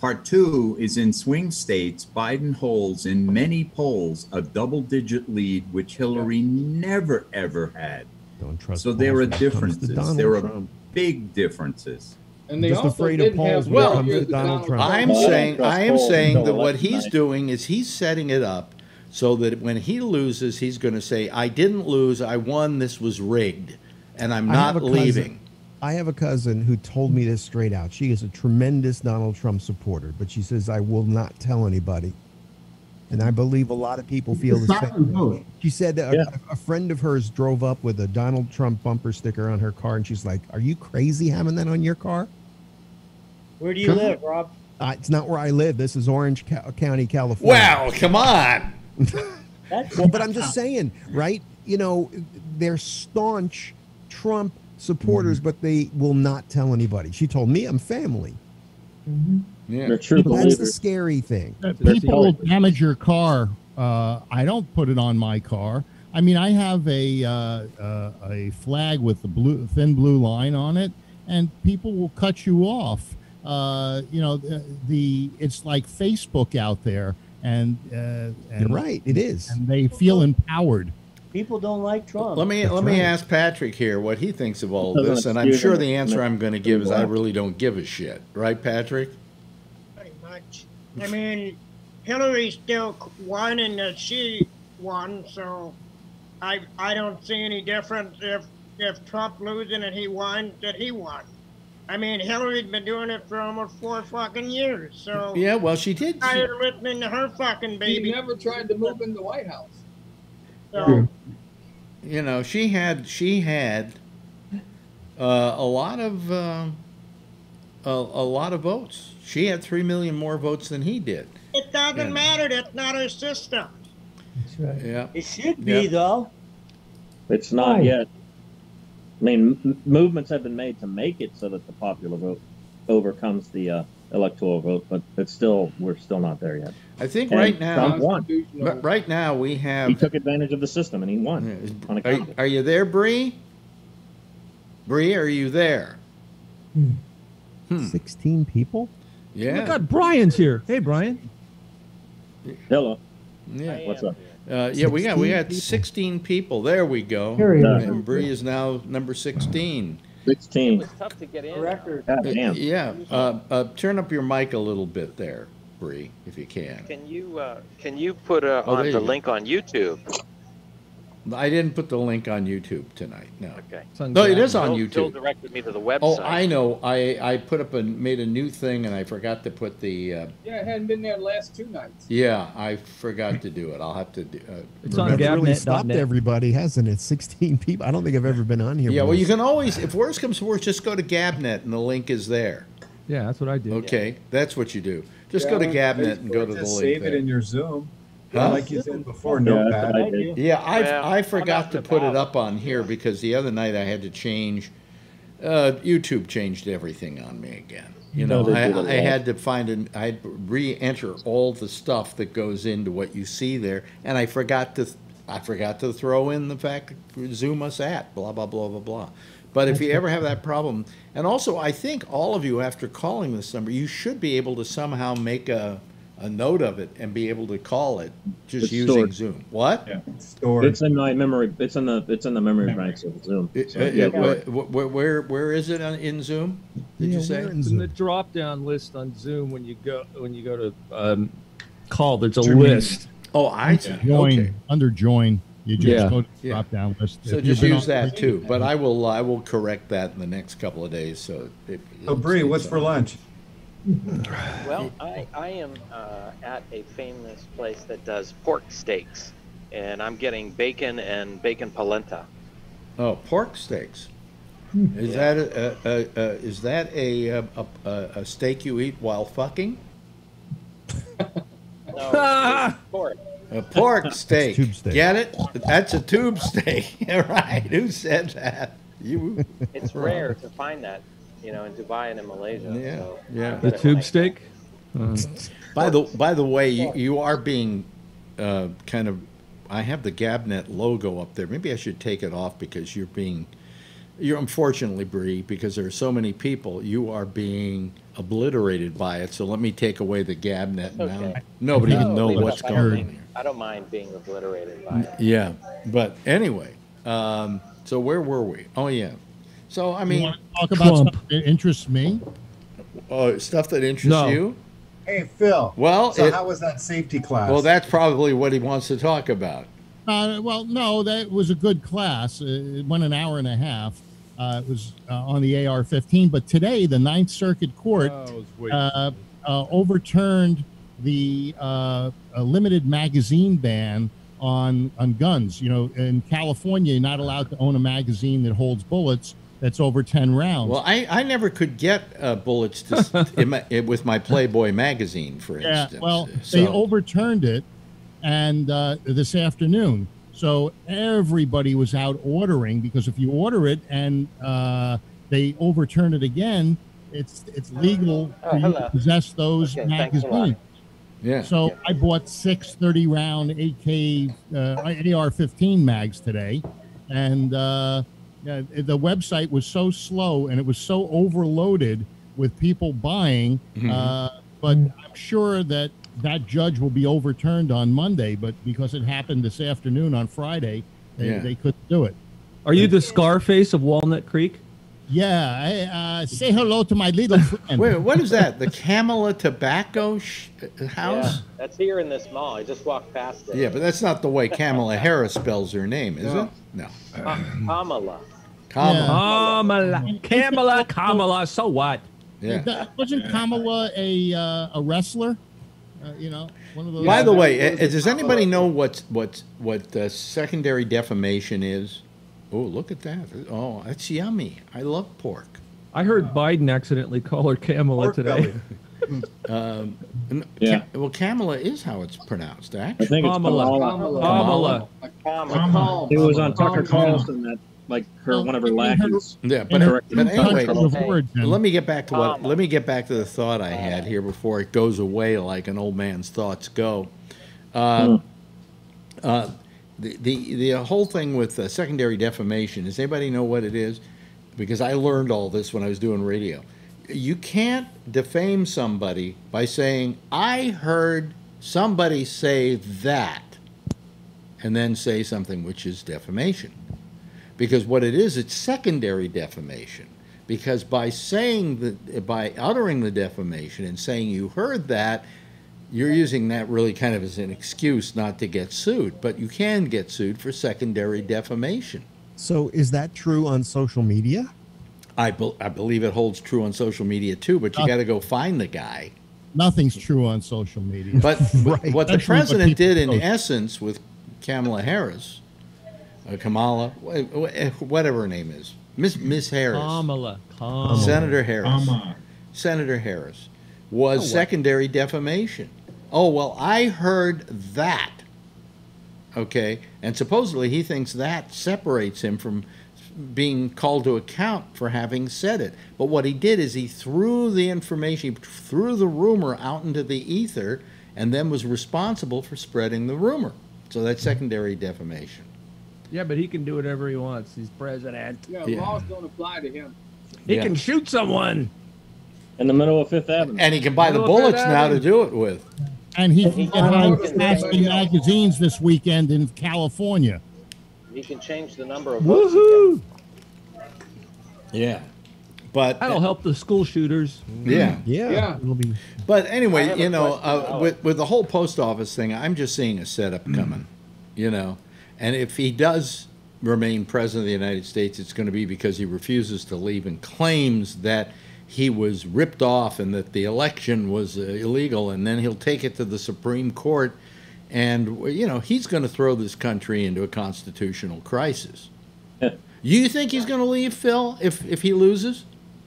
Part two is in swing states, Biden holds in many polls a double digit lead, which Hillary never ever had. Don't trust. So there are polls when it comes to differences. Donald There are Trump. big differences. And they Just also afraid of didn't have polls when it four comes to years of Donald Trump. I'm Well, saying I am saying that what he's night. doing is he's setting it up so that when he loses, he's going to say, "I didn't lose. I won. This was rigged, and I'm I have not a cousin- leaving." I have a cousin who told me this straight out. She is a tremendous Donald Trump supporter, but she says I will not tell anybody. And I believe a lot of people feel the same. vote. She said that a, Yeah. a friend of hers drove up with a Donald Trump bumper sticker on her car, and she's like, "Are you crazy having that on your car?" Where do you live, Rob? Uh, it's not where I live. This is Orange Ca- County, California. Well, come on. Well, but I'm just saying, right? You know, they're staunch Trump supporters, but they will not tell anybody. She told me I'm family. Yeah. They're true But that's the scary thing. Uh, people will damage your car. Uh, I don't put it on my car. I mean, I have a uh, uh, a flag with the blue thin blue line on it, and people will cut you off. Uh, you know, the, the it's like Facebook out there, and uh, and You're right. It is. and they feel empowered. People don't like Trump. Let me That's let me right. ask Patrick here what he thinks of all of this, and I'm sure the answer I'm going to give is I really don't give a shit, right, Patrick? pretty much. I mean, Hillary still won and uh, she won, so I I don't see any difference if if Trump losing and he won that he won. I mean, Hillary's been doing it for almost four fucking years. So Yeah, well, she did. tired of listening to her fucking He baby. never tried to move in the White House. So, you know, she had she had uh, a lot of uh, a, a lot of votes. She had three million more votes than he did. it doesn't Yeah. matter. That's not her system. That's right. Yeah, It should be Yep. though. It's not Why? yet. I mean, m- movements have been made to make it so that the popular vote overcomes the uh, electoral vote, but it's still we're still not there yet. I think And right now, Trump won. but right now we have. He have. took advantage of the system and he won on Are, are you there, Bree? Bree, are you there? Hmm. 16 people? Oh Yeah. my God, Brian's here. Hey, Brian. Hello. Yeah. What's up? Uh, yeah, we got we 16 got people. 16 people. There we go. Here he is. And Bree is now number 16. Sixteen. tough to get in. Record. God damn. Yeah. Uh, uh, turn up your mic a little bit there, Bree, if you can. Can you uh, can you put uh, Oh, on the you go. link on YouTube? I didn't put the link on YouTube tonight. No. Okay. It's on No, it Gab. is on Phil- Phil YouTube. directed me to the website. Oh, I know. I I put up and made a new thing, and I forgot to put the. Uh, Yeah, it hadn't been there the last two nights. yeah, I forgot to do it. I'll have to do. Uh, It's on That's really stopped gabnet.net. everybody, hasn't it? 16 people. I don't think I've ever been on here. yeah, well, you can always, if worse comes to worse, just go to Gabnet, and the link is there. Yeah, that's what I do. Okay, that's what you do. Just go to Gabnet and go to the Just link save it in your Zoom. Huh? Like you said before, Yeah, that's notepad. what I. Yeah, I Well, I I'm forgot to put it up on here because the other night I had to change. Uh, YouTube changed everything on me again. You know, they I, did a I lot. had to find an I had to re-enter all the stuff that goes into what you see there, and I forgot to I forgot to throw in the fact that Zoom us at blah blah blah blah blah. But if you ever have that problem, and also I think all of you after calling this number, you should be able to somehow make a a note of it and be able to call it just It's using stored. Zoom. What? Stored. It's in my memory. It's in the it's in the memory banks of Zoom. It- So, yeah, uh, wh- wh- where where is it on, in Zoom? Did Yeah, you say? in It's in the drop down list on Zoom when you go when you go to um, call. There's a Zoom in. list. Oh, I see. Join Okay. under join. You just Yeah. go to the Yeah. drop down list. So If just use on- that too. But I will I will correct that in the next couple of days. So. It, So, Bree, what's for lunch? Well, I, I am uh, at a famous place that does pork steaks, and I'm getting bacon and bacon polenta. Oh, pork steaks. Is that a, a, a, a is that a, a, a, a steak you eat while fucking? No, it's pork. A pork steak. tube steak. Get it? That's a tube steak. right. Who said that? You. It's rare to find that, you know, in Dubai and in Malaysia. Yeah, so yeah. The get it when I tube can. steak. Uh, By the by the way, you, you are being uh, kind of. I have the Gabnet logo up there. Maybe I should take it off because you're being. You're unfortunately, Bree, because there are so many people. You are being obliterated by it. So let me take away the Gabnet now. Nobody No, can know what's going on mind- I don't mind being obliterated by it. Yeah, but anyway. Um, so where were we? Oh yeah. So I You mean, want to talk about Trump. stuff that interests me? oh, stuff that interests No. you. Hey, Phil. Well, so it- how was that safety class? Well, that's probably what he wants to talk about. Uh, well, no, that was a good class. Uh, It went an hour and a half. Uh, it was uh, on the AR-15, but today the Ninth Circuit Court Oh, I was waiting. uh, uh, overturned the uh, a limited magazine ban on on guns. You know, in California, you're not allowed to own a magazine that holds bullets that's over ten rounds. Well, I, I never could get uh, bullets to, in my, eh, with my Playboy magazine, for yeah, instance. well, So- they overturned it, and uh, this afternoon. So everybody was out ordering because if you order it and uh, they overturn it again, it's it's legal Oh, for you to possess those Okay, thanks a lot. magazines. Yeah. So I bought six 30 round AK uh, AR 15 mags today. And uh, yeah, the website was so slow and it was so overloaded with people buying. Mhm. Uh, but I'm sure that that judge will be overturned on Monday. But because it happened this afternoon on Friday, they, Yeah. they couldn't do it. Are you the Scarface of Walnut Creek? Yeah. I, uh, say hello to my little friend. Wait, what is that? The Camilla Tobacco sh- uh, Yeah, House? that's here in this mall. I just walked past it. Yeah. but that's not the way Kamala Harris spells her name, is No. it? No. Ka- Kamala. Kamala, Kamala, Kamala. So what? That- wasn't Kamala a uh, a wrestler? Uh, you know, one of those. By the way, uh, does anybody know what what what uh, secondary defamation is? Oh, look at that! Oh, that's yummy. I love pork. I heard Biden accidentally call her Kamala today. Um, n- Yeah. Ca- well, Kamala is how it's pronounced, actually. I think it's Kamala. Kamala. Kamala. Kamala. It was on Tucker Carlson that, like, her one of her lackeys. Yeah, but, corrected but anyway, let me get back to what. Let me get back to the thought I had here before it goes away like an old man's thoughts go. Uh, uh, the, the the whole thing with uh, secondary defamation. Does anybody know what it is? Because I learned all this when I was doing radio. You can't defame somebody by saying I heard somebody say that, and then say something which is defamation because what it is it's secondary defamation because by saying the by uttering the defamation and saying you heard that you're using that really kind of as an excuse not to get sued but you can get sued for secondary defamation So is that true on social media? i, bel I believe it holds true on social media too but you got to go find the guy Nothing's true on social media. But what the president people did in post. essence with Kamala Harris, uh, Kamala, wha- wha- whatever her name is, Miss Miss Harris, Kamala. Kamala. Senator Harris, Kamala. Senator Harris, was Oh, secondary defamation. Oh well, I heard that. Okay, and supposedly he thinks that separates him from being called to account for having said it. But what he did is he threw the information, he threw the rumor out into the ether, and then was responsible for spreading the rumor. So that's secondary defamation. Yeah, but he can do whatever he wants. He's president. Yeah, Yeah. laws don't apply to him. He Yeah. can shoot someone. In the middle of Fifth Avenue. And he can buy the Look at bullets now to do it with. And he can get on okay. Magazines this weekend in California. He can change the number of votes. Woohoo! Yeah. But That'll help the school shooters. Yeah. Yeah. Yeah. It'll be But anyway, you know, uh, with with the whole post office thing, I'm just seeing a setup coming. You know, and if he does remain president of the United States, it's going to be because he refuses to leave and claims that he was ripped off and that the election was uh, illegal, and then he'll take it to the Supreme Court, and you know, he's going to throw this country into a constitutional crisis. you think he's going to leave, Phil, if if he loses?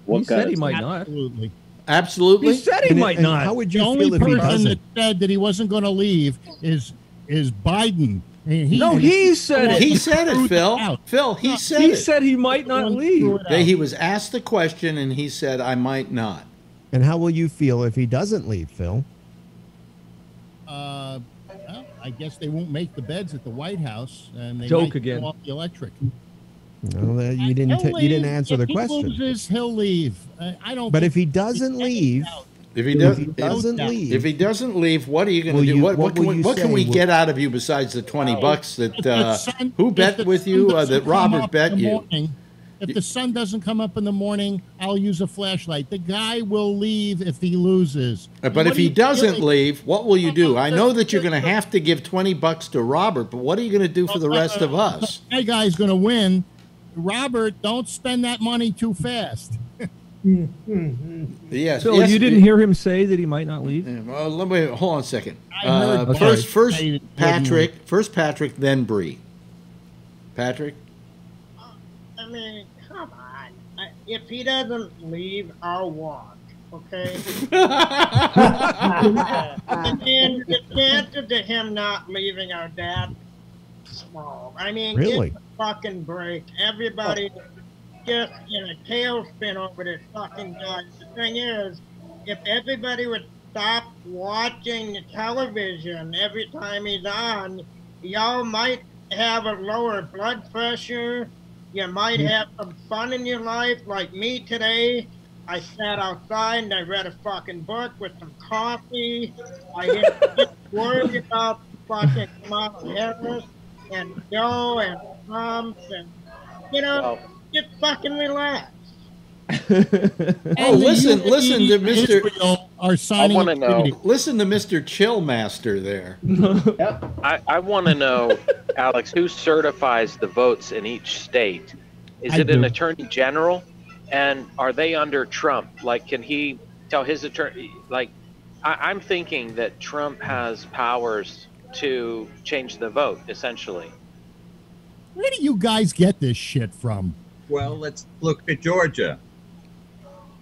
he said he might not. Absolutely. Absolutely. He said he And- might and not. How would you The you only feel if person doesn't? that said that he wasn't going to leave is is Biden. And he, No, he said it. He said it, Phil. out. Phil, he said he it. said he might not leave. it he was asked the question and he said, I might not. And how will you feel if he doesn't leave, Phil? Uh, well, I guess they won't make the beds at the White House, and they Joke again. turn off the electric. No, that you didn't. He'll you didn't leave. answer if the he question. loses, he'll leave. Uh, I don't. But if he doesn't leave, doubt. If he, if does, he if, doesn't if- leave, if he doesn't leave, what are you going to do? you- what, what what can we, what can we get out of you besides the 20 bucks that, uh, sun- who bet the with you, uh, that Robert bet you? morning- if the sun doesn't come up in the morning, I'll use a flashlight. The guy will leave if he loses. Uh, But What if he doesn't doing? leave, what will you do? I know that you're going to have to give 20 bucks to Robert, but what are you going to do for the rest of us? my guy's going to win. Robert, don't spend that money too fast. Yes. Phil, yes, you didn't hear him say that he might not leave? Yeah, Well, let me hold on a second. Uh, Bart first, first say that Patrick, first Patrick, then Bree. Patrick. I mean, come on. I, if he doesn't leave, I'll walk. Okay. and then the chances of him not leaving are that small. I mean, Really? give a fucking break. Everybody just in a tailspin over this fucking guy. The thing is, if everybody would stop watching the television every time he's on, y'all might have a lower blood pressure. You might mm. have some fun in your life, like me today. I sat outside and I read a fucking book with some coffee. I didn't worry about fucking Kamala Harris and Joe and Trump and you know, just fucking relax. Oh, And the listen, UAE listen to Mr. Israel are signing. wanna know. Listen to Mr. Chillmaster there. I, I want to know, Alex, who certifies the votes in each state Is I it an attorney general? And are they under Trump? Like, can he tell his attorney? Like, I, I'm thinking that Trump has powers to change the vote, essentially. Where do you guys get this shit from? Well, let's look at Georgia.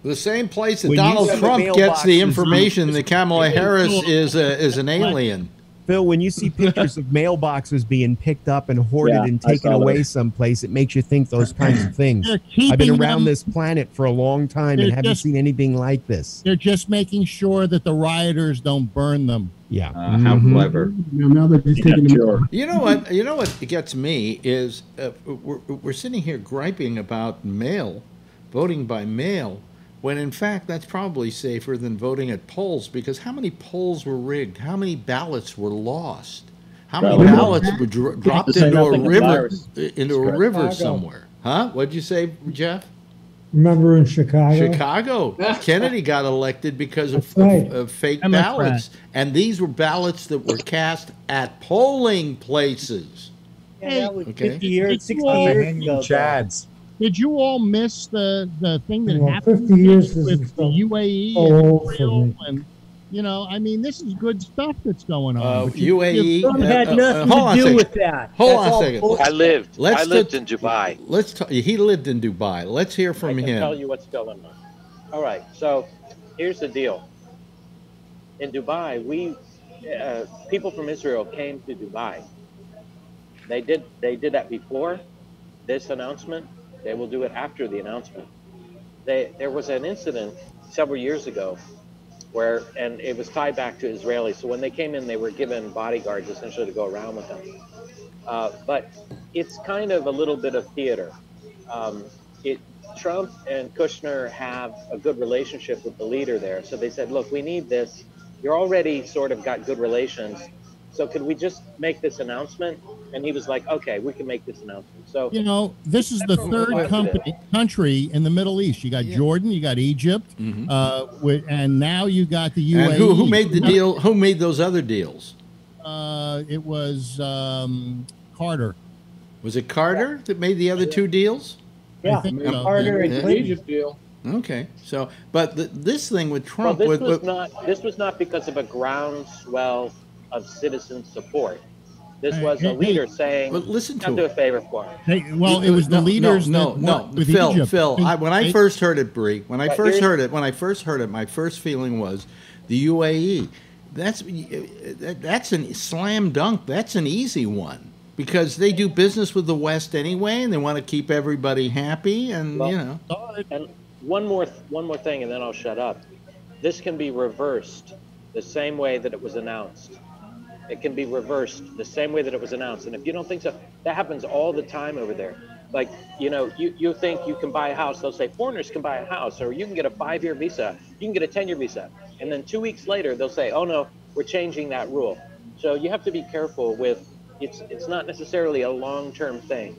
The same place that When Donald see the Trump gets the information that Kamala Harris is a, is an alien. Phil, when you see pictures of mailboxes being picked up and hoarded Yeah, and taken away that. someplace, it makes you think those kinds of things. They're I've been around them- this planet for a long time and They're haven't just- seen anything like this. They're just making sure that the rioters don't burn them. Yeah. Uh, how Mhm. clever. Now, now they're just taking them. You know what? You know what gets me is uh, we're, we're sitting here griping about mail, voting by mail, when in fact that's probably safer than voting at polls because how many polls were rigged? How many ballots were lost? How many Probably. ballots were dro- dropped into a river into a river somewhere? Huh? What'd you say, Jeff? Remember in Chicago? Chicago. Kennedy got elected because of, right. of, of fake Democrat. ballots, and these were ballots that were cast at polling places. Yeah, that 50 years, Did 60 you all- years ago. Chads. Did you all miss the the thing that Well, happened 50 years is with the UAE so and old for Israel me. and you know, I mean, this is good stuff that's going on. Uh, you- UAE. Trump uh, had uh, nothing hold to do second. with that. Hold That's on a second. bullshit. I lived. Let's I lived t- in Dubai. Let's. T- he lived in Dubai. Let's hear from I can him. tell you what's going on. All right, so here's the deal. In Dubai, we uh, people from Israel came to Dubai. They did they did that before this announcement. They will do it after the announcement. They, there was an incident several years ago where, and it was tied back to Israelis. So when they came in, they were given bodyguards essentially to go around with them. Uh, but it's kind of a little bit of theater. Um, it, Trump and Kushner have a good relationship with the leader there. So they said, look, we need this. You're already sort of got good relations. So could we just make this announcement? And he was like, okay, we can make this announcement. So you know, this is the That's what we third wanted. company, country in the Middle East. You got Jordan, you got Egypt, uh, and now you got the UAE. Mm-hmm. And who, who made the deal? Who made those other deals? Uh, it was um, Carter. Was it Carter that made the other two deals? Yeah, think so. Carter and Yeah. Egypt deal. Okay, so but the, this thing with Well, Trump, this with, was with, not this was not because of a groundswell of citizen support. This was hey, a leader saying, But listen "Come to do a favor for him." They, well, it was the No, leaders No, no, no. Phil, Egypt. Phil. I, when I They- first heard it, Bree, when I But first heard it, when I first heard it, my first feeling was the UAE. That's uh, that's a slam dunk. That's an easy one because they do business with the West anyway, and they want to keep everybody happy, and Well, you know. And one more one more thing, and then I'll shut up. This can be reversed the same way that it was announced. It can be reversed the same way that it was announced. And if you don't think so, that happens all the time over there. Like, you know, you, you think you can buy a house, they'll say foreigners can buy a house, or you can get a five year visa, you can get a 10 year visa. And then two weeks later, they'll say, oh no, we're changing that rule. So you have to be careful with it's, it's not necessarily a long term thing.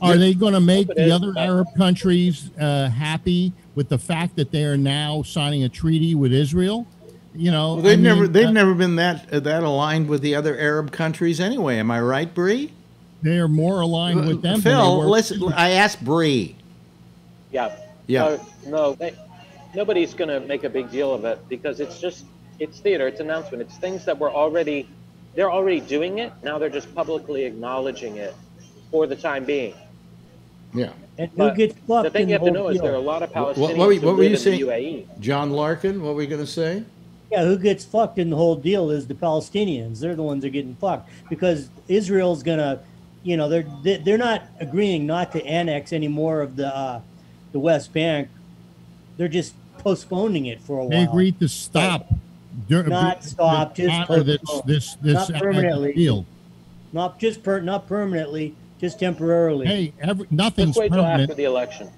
Are they going to make the is, other but- Arab countries uh, happy with the fact that they are now signing a treaty with Israel? You know, Well, they've I never they've uh, never been that uh, that aligned with the other Arab countries anyway. Am I right, Bree? they are more aligned with them. than they Phil, listen. I asked Bree. Yeah. Yeah. Uh, no, they, nobody's going to make a big deal of it because it's just it's theater, it's announcement, it's things that were already they're already doing it. Now they're just publicly acknowledging it for the time being. Yeah. And who But gets fucked the thing you have to whole know is there are a lot of What, Palestinians what, were, you- what were you in saying, the. UAE. John Larkin? What were you going to say? Yeah, who gets fucked in the whole deal is the Palestinians. They're the ones that are getting fucked because Israel's gonna, you know, they're they- they're not agreeing not to annex any more of the uh, the West Bank. They're just postponing it for a while. they agreed to stop. dur- Not stop, to just honor this postpone. this this Not permanently. deal. Not just per, not permanently, just temporarily. Hey, every, nothing's Just wait till after the election.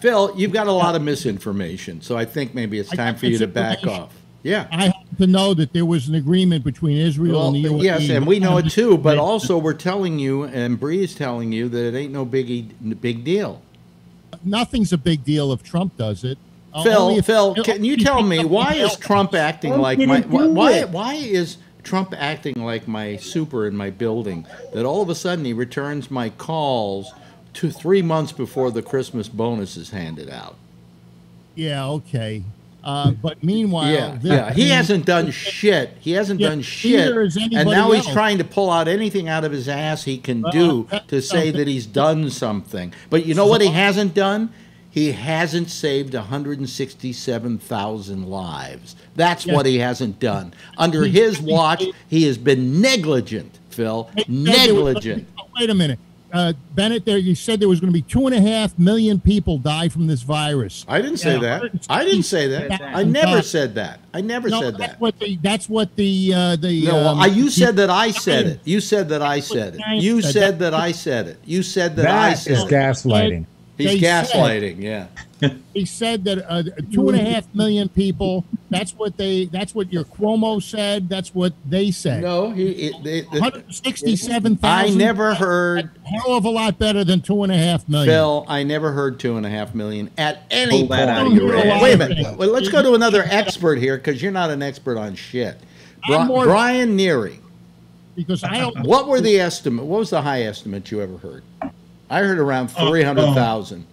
Phil, you've got a lot of misinformation, so I think maybe it's time got for you to back off. Yeah. I happen to know that there was an agreement between Israel Well, and the UAE. yes, and we know it too, but also we're telling you, and Bree is telling you that it ain't no biggie, big deal. nothing's a big deal if Trump does it. Uh, Phil, if- Phil, can you tell me why is Trump acting Trump like my why, why why is Trump acting like my super in my building that all of a sudden he returns my calls to three months before the Christmas bonus is handed out. Yeah, okay. Uh, but meanwhile, yeah, yeah, he hasn't done shit. He hasn't Yeah, done shit, and now he's trying to pull out anything out of his ass he can do Uh, to say that he's done something. But you know what he hasn't done? He hasn't saved 167,000 lives. That's Yeah. what he hasn't done. Under his watch, he has been negligent, Phil. They said there was gonna Negligent. wait a minute. Uh, Bennett, there you said there was going to be two and a half million people die from this virus. I didn't say that. I didn't say that. I never said that. I never No, said that's that. What the, that's what the uh, the. No, um, I, you said that I said it. You said that I said it. You said. said that I said it. You said that I said is it. gaslighting. He's They said- gaslighting, yeah. He said that uh, two and a half million people. That's what they. That's what your Cuomo said. That's what they said. No, he. It, they, One hundred sixty-seven I never heard, Hell of a lot better than two and a half million. Phil, I never heard two and a half million at any Pull that point. out of your ass. Wait a minute. Well, let's go to another expert here because you're not an expert on shit. Bri- more- Brian Neary. because I don't. What were the estimate? What was the high estimate you ever heard? I heard around oh, oh, three hundred thousand.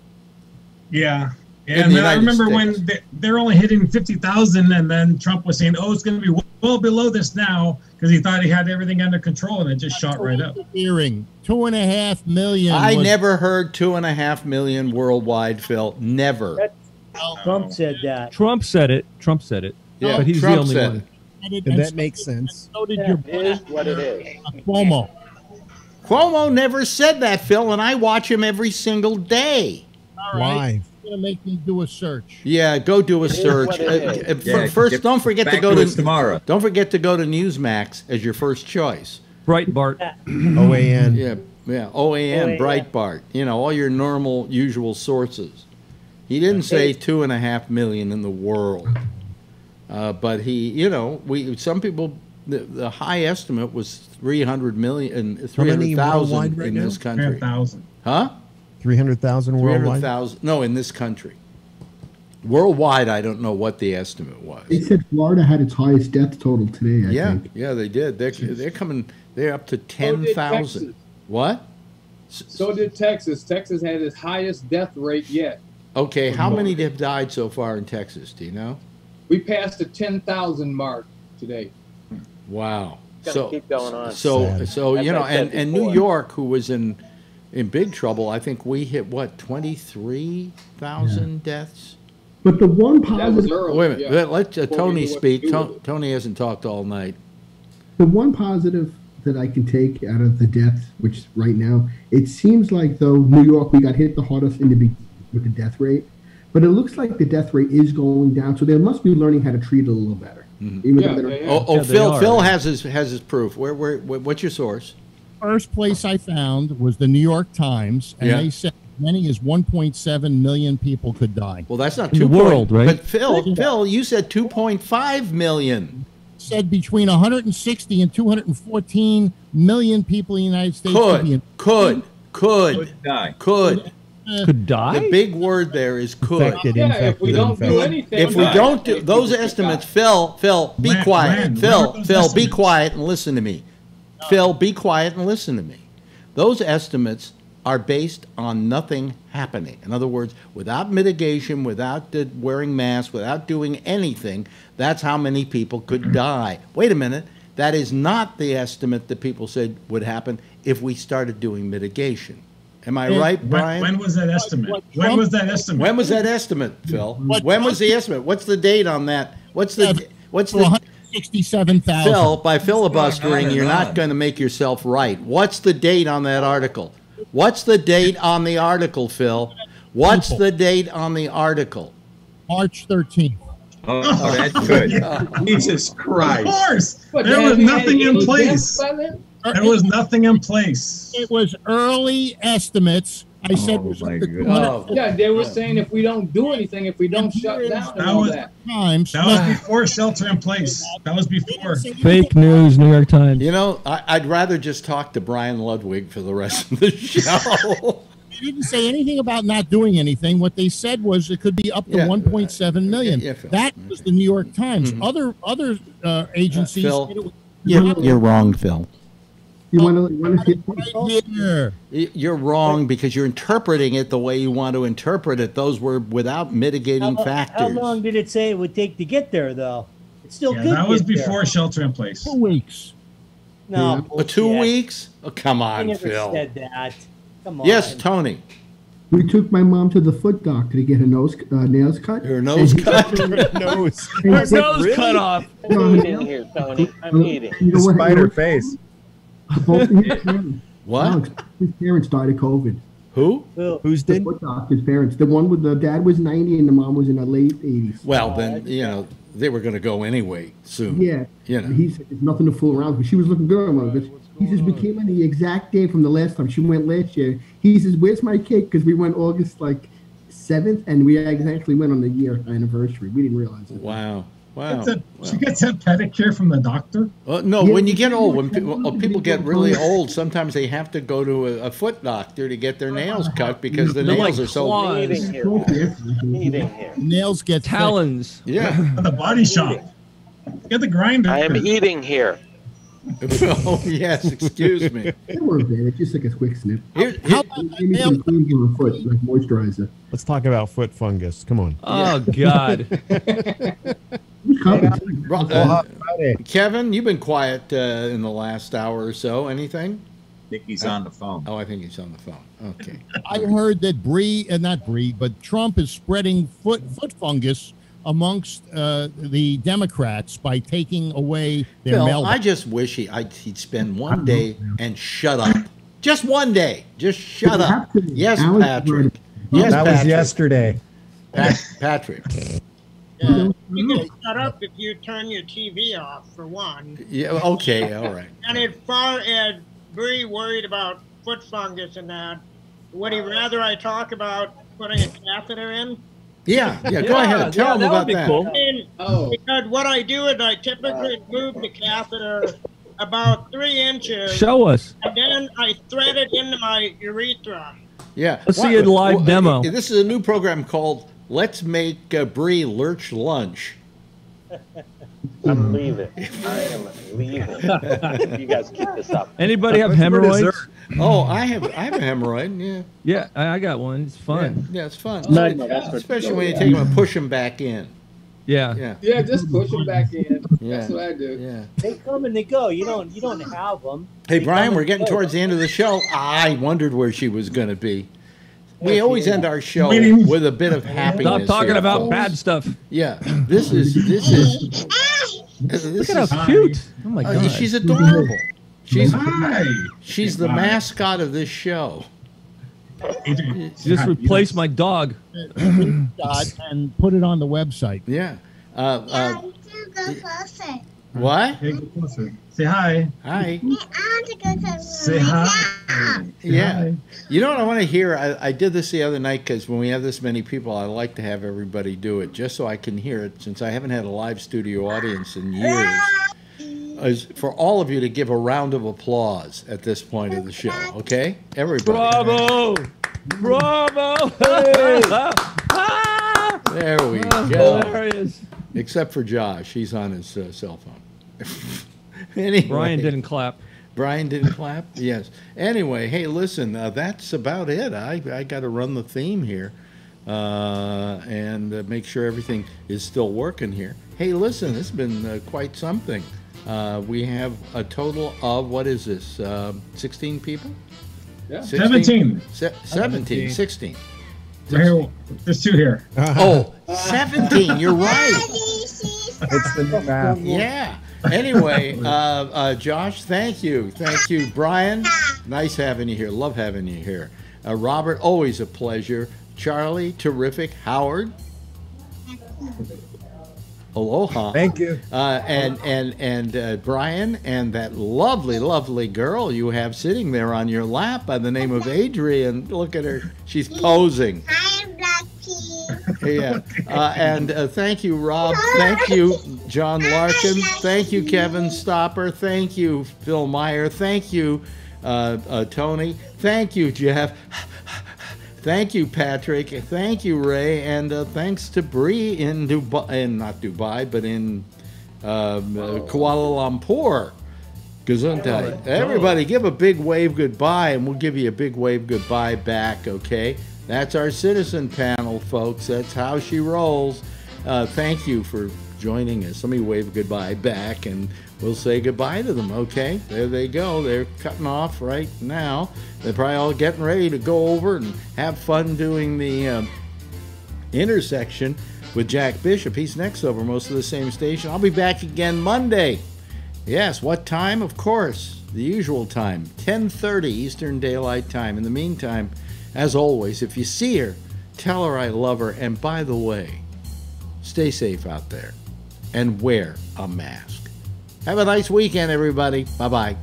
Yeah. Yeah, and then I United remember when they, they're only hitting 50,000, and then Trump was saying, oh, it's going to be well below this now because he thought he had everything under control, and it just shot right up. Hearing two and a half million. I was- never heard two and a half million worldwide, Phil. Never. Trump oh. said that. Trump said it. Trump said it. Yeah, but he's Trump the only one. it. And And and that makes sense. So did Yeah, your It is what it is. Cuomo. Cuomo never said that, Phil, and I watch him every single day. All right. Live. Gonna make me do a search. Yeah, go do a search. Uh, is. uh, fir- Yeah, first, get don't forget to go to to tomorrow. Don't forget to go to Newsmax as your first choice. Breitbart. OAN. Yeah, yeah. OAN, OAN. Breitbart. You know all your normal, usual sources. He didn't say two and a half million in the world, uh, but he, you know, we some people. The, the high estimate was three hundred million, three many hundred thousand worldwide right in now? this country. 300,000. Huh? 300,000 worldwide. thousand? No, in this country. Worldwide, I don't know what the estimate was. They said Florida had its highest death total today. I Yeah, think. yeah, they did. They're they're coming. They're up to ten thousand. did thousand. Texas. What? So did Texas. Texas had its highest death rate yet. Okay, how many have died so far in Texas? Do you know? We passed the 10,000 mark today. Wow. Gonna So keep going on. so Sad. so As you know, I said and and New. York, who was in in big trouble, I think we hit what twenty three thousand deaths. But the one That was positive, early. Wait a minute. yeah. Let, let uh, Tony knew what to speak. To- Tony hasn't talked all night. the one positive that I can take out of the deaths, which right now it seems like though New York we got hit the hardest in the be- with the death rate, but it looks like the death rate is going down. So they must be learning how to treat it a little better. Mm-hmm. Even Yeah, though they're- they have. Oh, oh Yeah, Phil. are. Phil has his has his proof. Where where where- what's your source? First place I found was the New York Times, and Yeah. they said as many as 1.7 million people could die. Well, that's not In two the world, point- right? But Phil, Phil, you said two point five million. Said between 160 and 214 million people in the United States Could, be in- could, could, die. could. Uh, Could die. The big word there is could. Infected, Yeah, if we don't do anything, If we don't do those estimates. Phil, Phil, be Len, quiet. Len, Phil, what are Phil, be quiet and listen to me. Phil, be quiet and listen to me. Those estimates are based on nothing happening. In other words, without mitigation, without wearing masks, without doing anything, that's how many people could die. Wait a minute. That is not the estimate that people said would happen if we started doing mitigation. Am I Yeah. right, Brian? when was that estimate? what When was that estimate? When was that estimate, Phil? What When was the estimate? What's the date on that? What's the Seven. what's to the 167,000. Phil? By filibustering, you're not going to make yourself right. What's the date on that article? What's the date on the article, Phil? What's the date on the article? March 13th. Oh, that's good. Jesus Christ! Of course. But there was nothing in place. Deaths by then? There was nothing in place. It was early estimates. I said Oh, it my up to goodness. 200 Oh, Yeah, they were saying if we don't do anything, if we don't shut down and That all was- that. times. That was before shelter in place. That was before. Fake news, New York Times. You know, I, I'd rather just talk to Brian Ludwig for the rest of the show. They didn't say anything about not doing anything. What they said was it could be up to Yeah. 1.7 million. Yeah, yeah, that was the New York Times. Mhm. Other other uh, agencies. Phil, said it was- you're, you're wrong, Phil. You want to want to Right here. Y- You're wrong because you're interpreting it the way you want to interpret it. Those were without mitigating How, how long did it say it would take to get there, though? It still Yeah, could that was get there. before shelter in place. Two weeks. No, Uh, two bullshit. weeks? Oh, come I on, never Phil. said that. Come on. Yes, Tony. We took my mom to the foot doctor to get her nose uh, nails cut. Her nose And he- cut. nose. Her he said, nose cut off. No, I'm no, eating here, Tony. I'm eating. You know what? Spider face. Both his parents, What? Alex, his parents died of COVID. Who? Who's The did? foot doctor's parents. The one with the dad was 90 and the mom was in her late 80s. Well, then, you know, they were going to go anyway soon. Yeah. You know. He said there's nothing to fool around with. She was looking good. I'm like, he says we came on the exact day from the last time she went last year. He says, "Where's my cake?" Because we went August like seventh, and we exactly went on the year anniversary. We didn't realize it. Wow. Wow. Gets a- She gets a pedicure from the doctor. Uh, no, Yeah, when you get old, when people, people get get really old, sometimes they have to go to a, a foot doctor to get their nails cut because the They're nails like are so. claws. Eating here. Eating here. Nails get thick. Talons. Yeah. At the body shop. Get the grinder. I am eating here. oh yes, excuse me. It weren't bad. It's just like a quick snip. Here, How about Maybe nail? some cream on her foot, like moisturizer. Let's talk about foot fungus. Come on. Oh God. Who's compensating? Ro- uh, Kevin, you've been quiet uh, in the last hour or so. Anything? think he's on the phone. Oh, I think he's on the phone. Okay. I heard that Bree, uh, not Bree, but Trump is spreading foot foot fungus amongst uh, the Democrats by taking away their Phil, mailbox. I just wish he, I'd, he'd spend one day and shut up. Just one day. Just shut up. Have to. Yes, Patrick. Yes, that was yesterday. Pat- Patrick. Mm-hmm. You can shut up if you turn your TV off, for one. Yeah. Okay. All right. And as far as Bree worried about foot fungus and that, would he rather I talk about putting a catheter in? Yeah. Yeah. Go Yeah, ahead. Tell yeah, him that would about be that. cool. I mean, Oh, because what I do is I typically move the catheter about three inches, Show us. and then I thread it into my urethra. Yeah. Let's see a live well, demo. This is a new program called "Let's Make uh, Bree Lurch Lunch." I'm leaving. I am leaving. you guys keep this up. Anybody have What's hemorrhoids? Oh, I have I have a hemorrhoid. Yeah. Yeah, I I got one. It's fun. yeah, it's fun. No, no, Especially when you take them and push them back in. Yeah. Yeah. yeah, just push them back in. Yeah. That's what I do. Yeah. They come and they go. You don't. You don't have them. Hey, They Brian, we're getting go. towards the end of the show. I wondered where she was going to be. We always end our show with a bit of happiness. Stop talking here, about folks. bad stuff. Yeah, this is this is this Look is. at how cute. Oh my Oh, god. she's adorable. She's Hi. she's the mascot of this show. Adrian, just replace my dog. And put it on the website. Yeah. Uh, uh, to go closer. what? Hey, go closer. Say hi. Hi. I want to go to Say hi. Yeah. hi. You know what I want to hear? I, I did this the other night because when we have this many people, I like to have everybody do it just so I can hear it since I haven't had a live studio audience in years. Is for all of you to give a round of applause at this point of the show, okay? Everybody. Bravo! Bravo! There we Oh, go. hilarious. Except for Josh, he's on his uh, cell phone. anyway, Brian didn't clap. Brian didn't clap. Yes. Anyway, hey, listen, uh, that's about it. I I got to run the theme here, uh, and uh, make sure everything is still working here. Hey, listen, it's been uh, quite something. Uh, we have a total of what is this? Um 16 people? Yeah. 16? 17. Se- 17, 16. We're here. There's two here. Oh, 17. You're right. It's the new math. Yeah. Anyway, uh, uh, Josh, thank you. Thank you. Brian, nice having you here. Love having you here. Uh, Robert, always a pleasure. Charlie, terrific. Howard, aloha. Thank you. Uh, and and and uh, Brian and that lovely, lovely girl you have sitting there on your lap by the name of Adrian. Look at her; she's posing. Hi, Black Pea. Yeah. Uh, and uh, thank you, Rob. Thank you, John Larkin. Thank you, Kevin Stopper. Thank you, Phil Meyer. Thank you, uh, uh, Tony. Thank you, Jeff. Thank you, Patrick. Thank you, Ray. And uh, thanks to Bree in Dubai, in not Dubai, but in um, uh, Kuala Lumpur. Gesundheit. Everybody, give a big wave goodbye, and we'll give you a big wave goodbye back, okay? That's our citizen panel, folks. That's how she rolls. Uh, thank you for joining us. Let me wave goodbye back, and we'll say goodbye to them, okay? There they go. They're cutting off right now. They're probably all getting ready to go over and have fun doing the um, intersection with Jack Bishop. He's next over, most of the same station. I'll be back again Monday. Yes, what time? Of course, the usual time, 10:30 Eastern Daylight Time. In the meantime, as always, if you see her, tell her I love her. And by the way, stay safe out there and wear a mask. Have a nice weekend, everybody. Bye bye.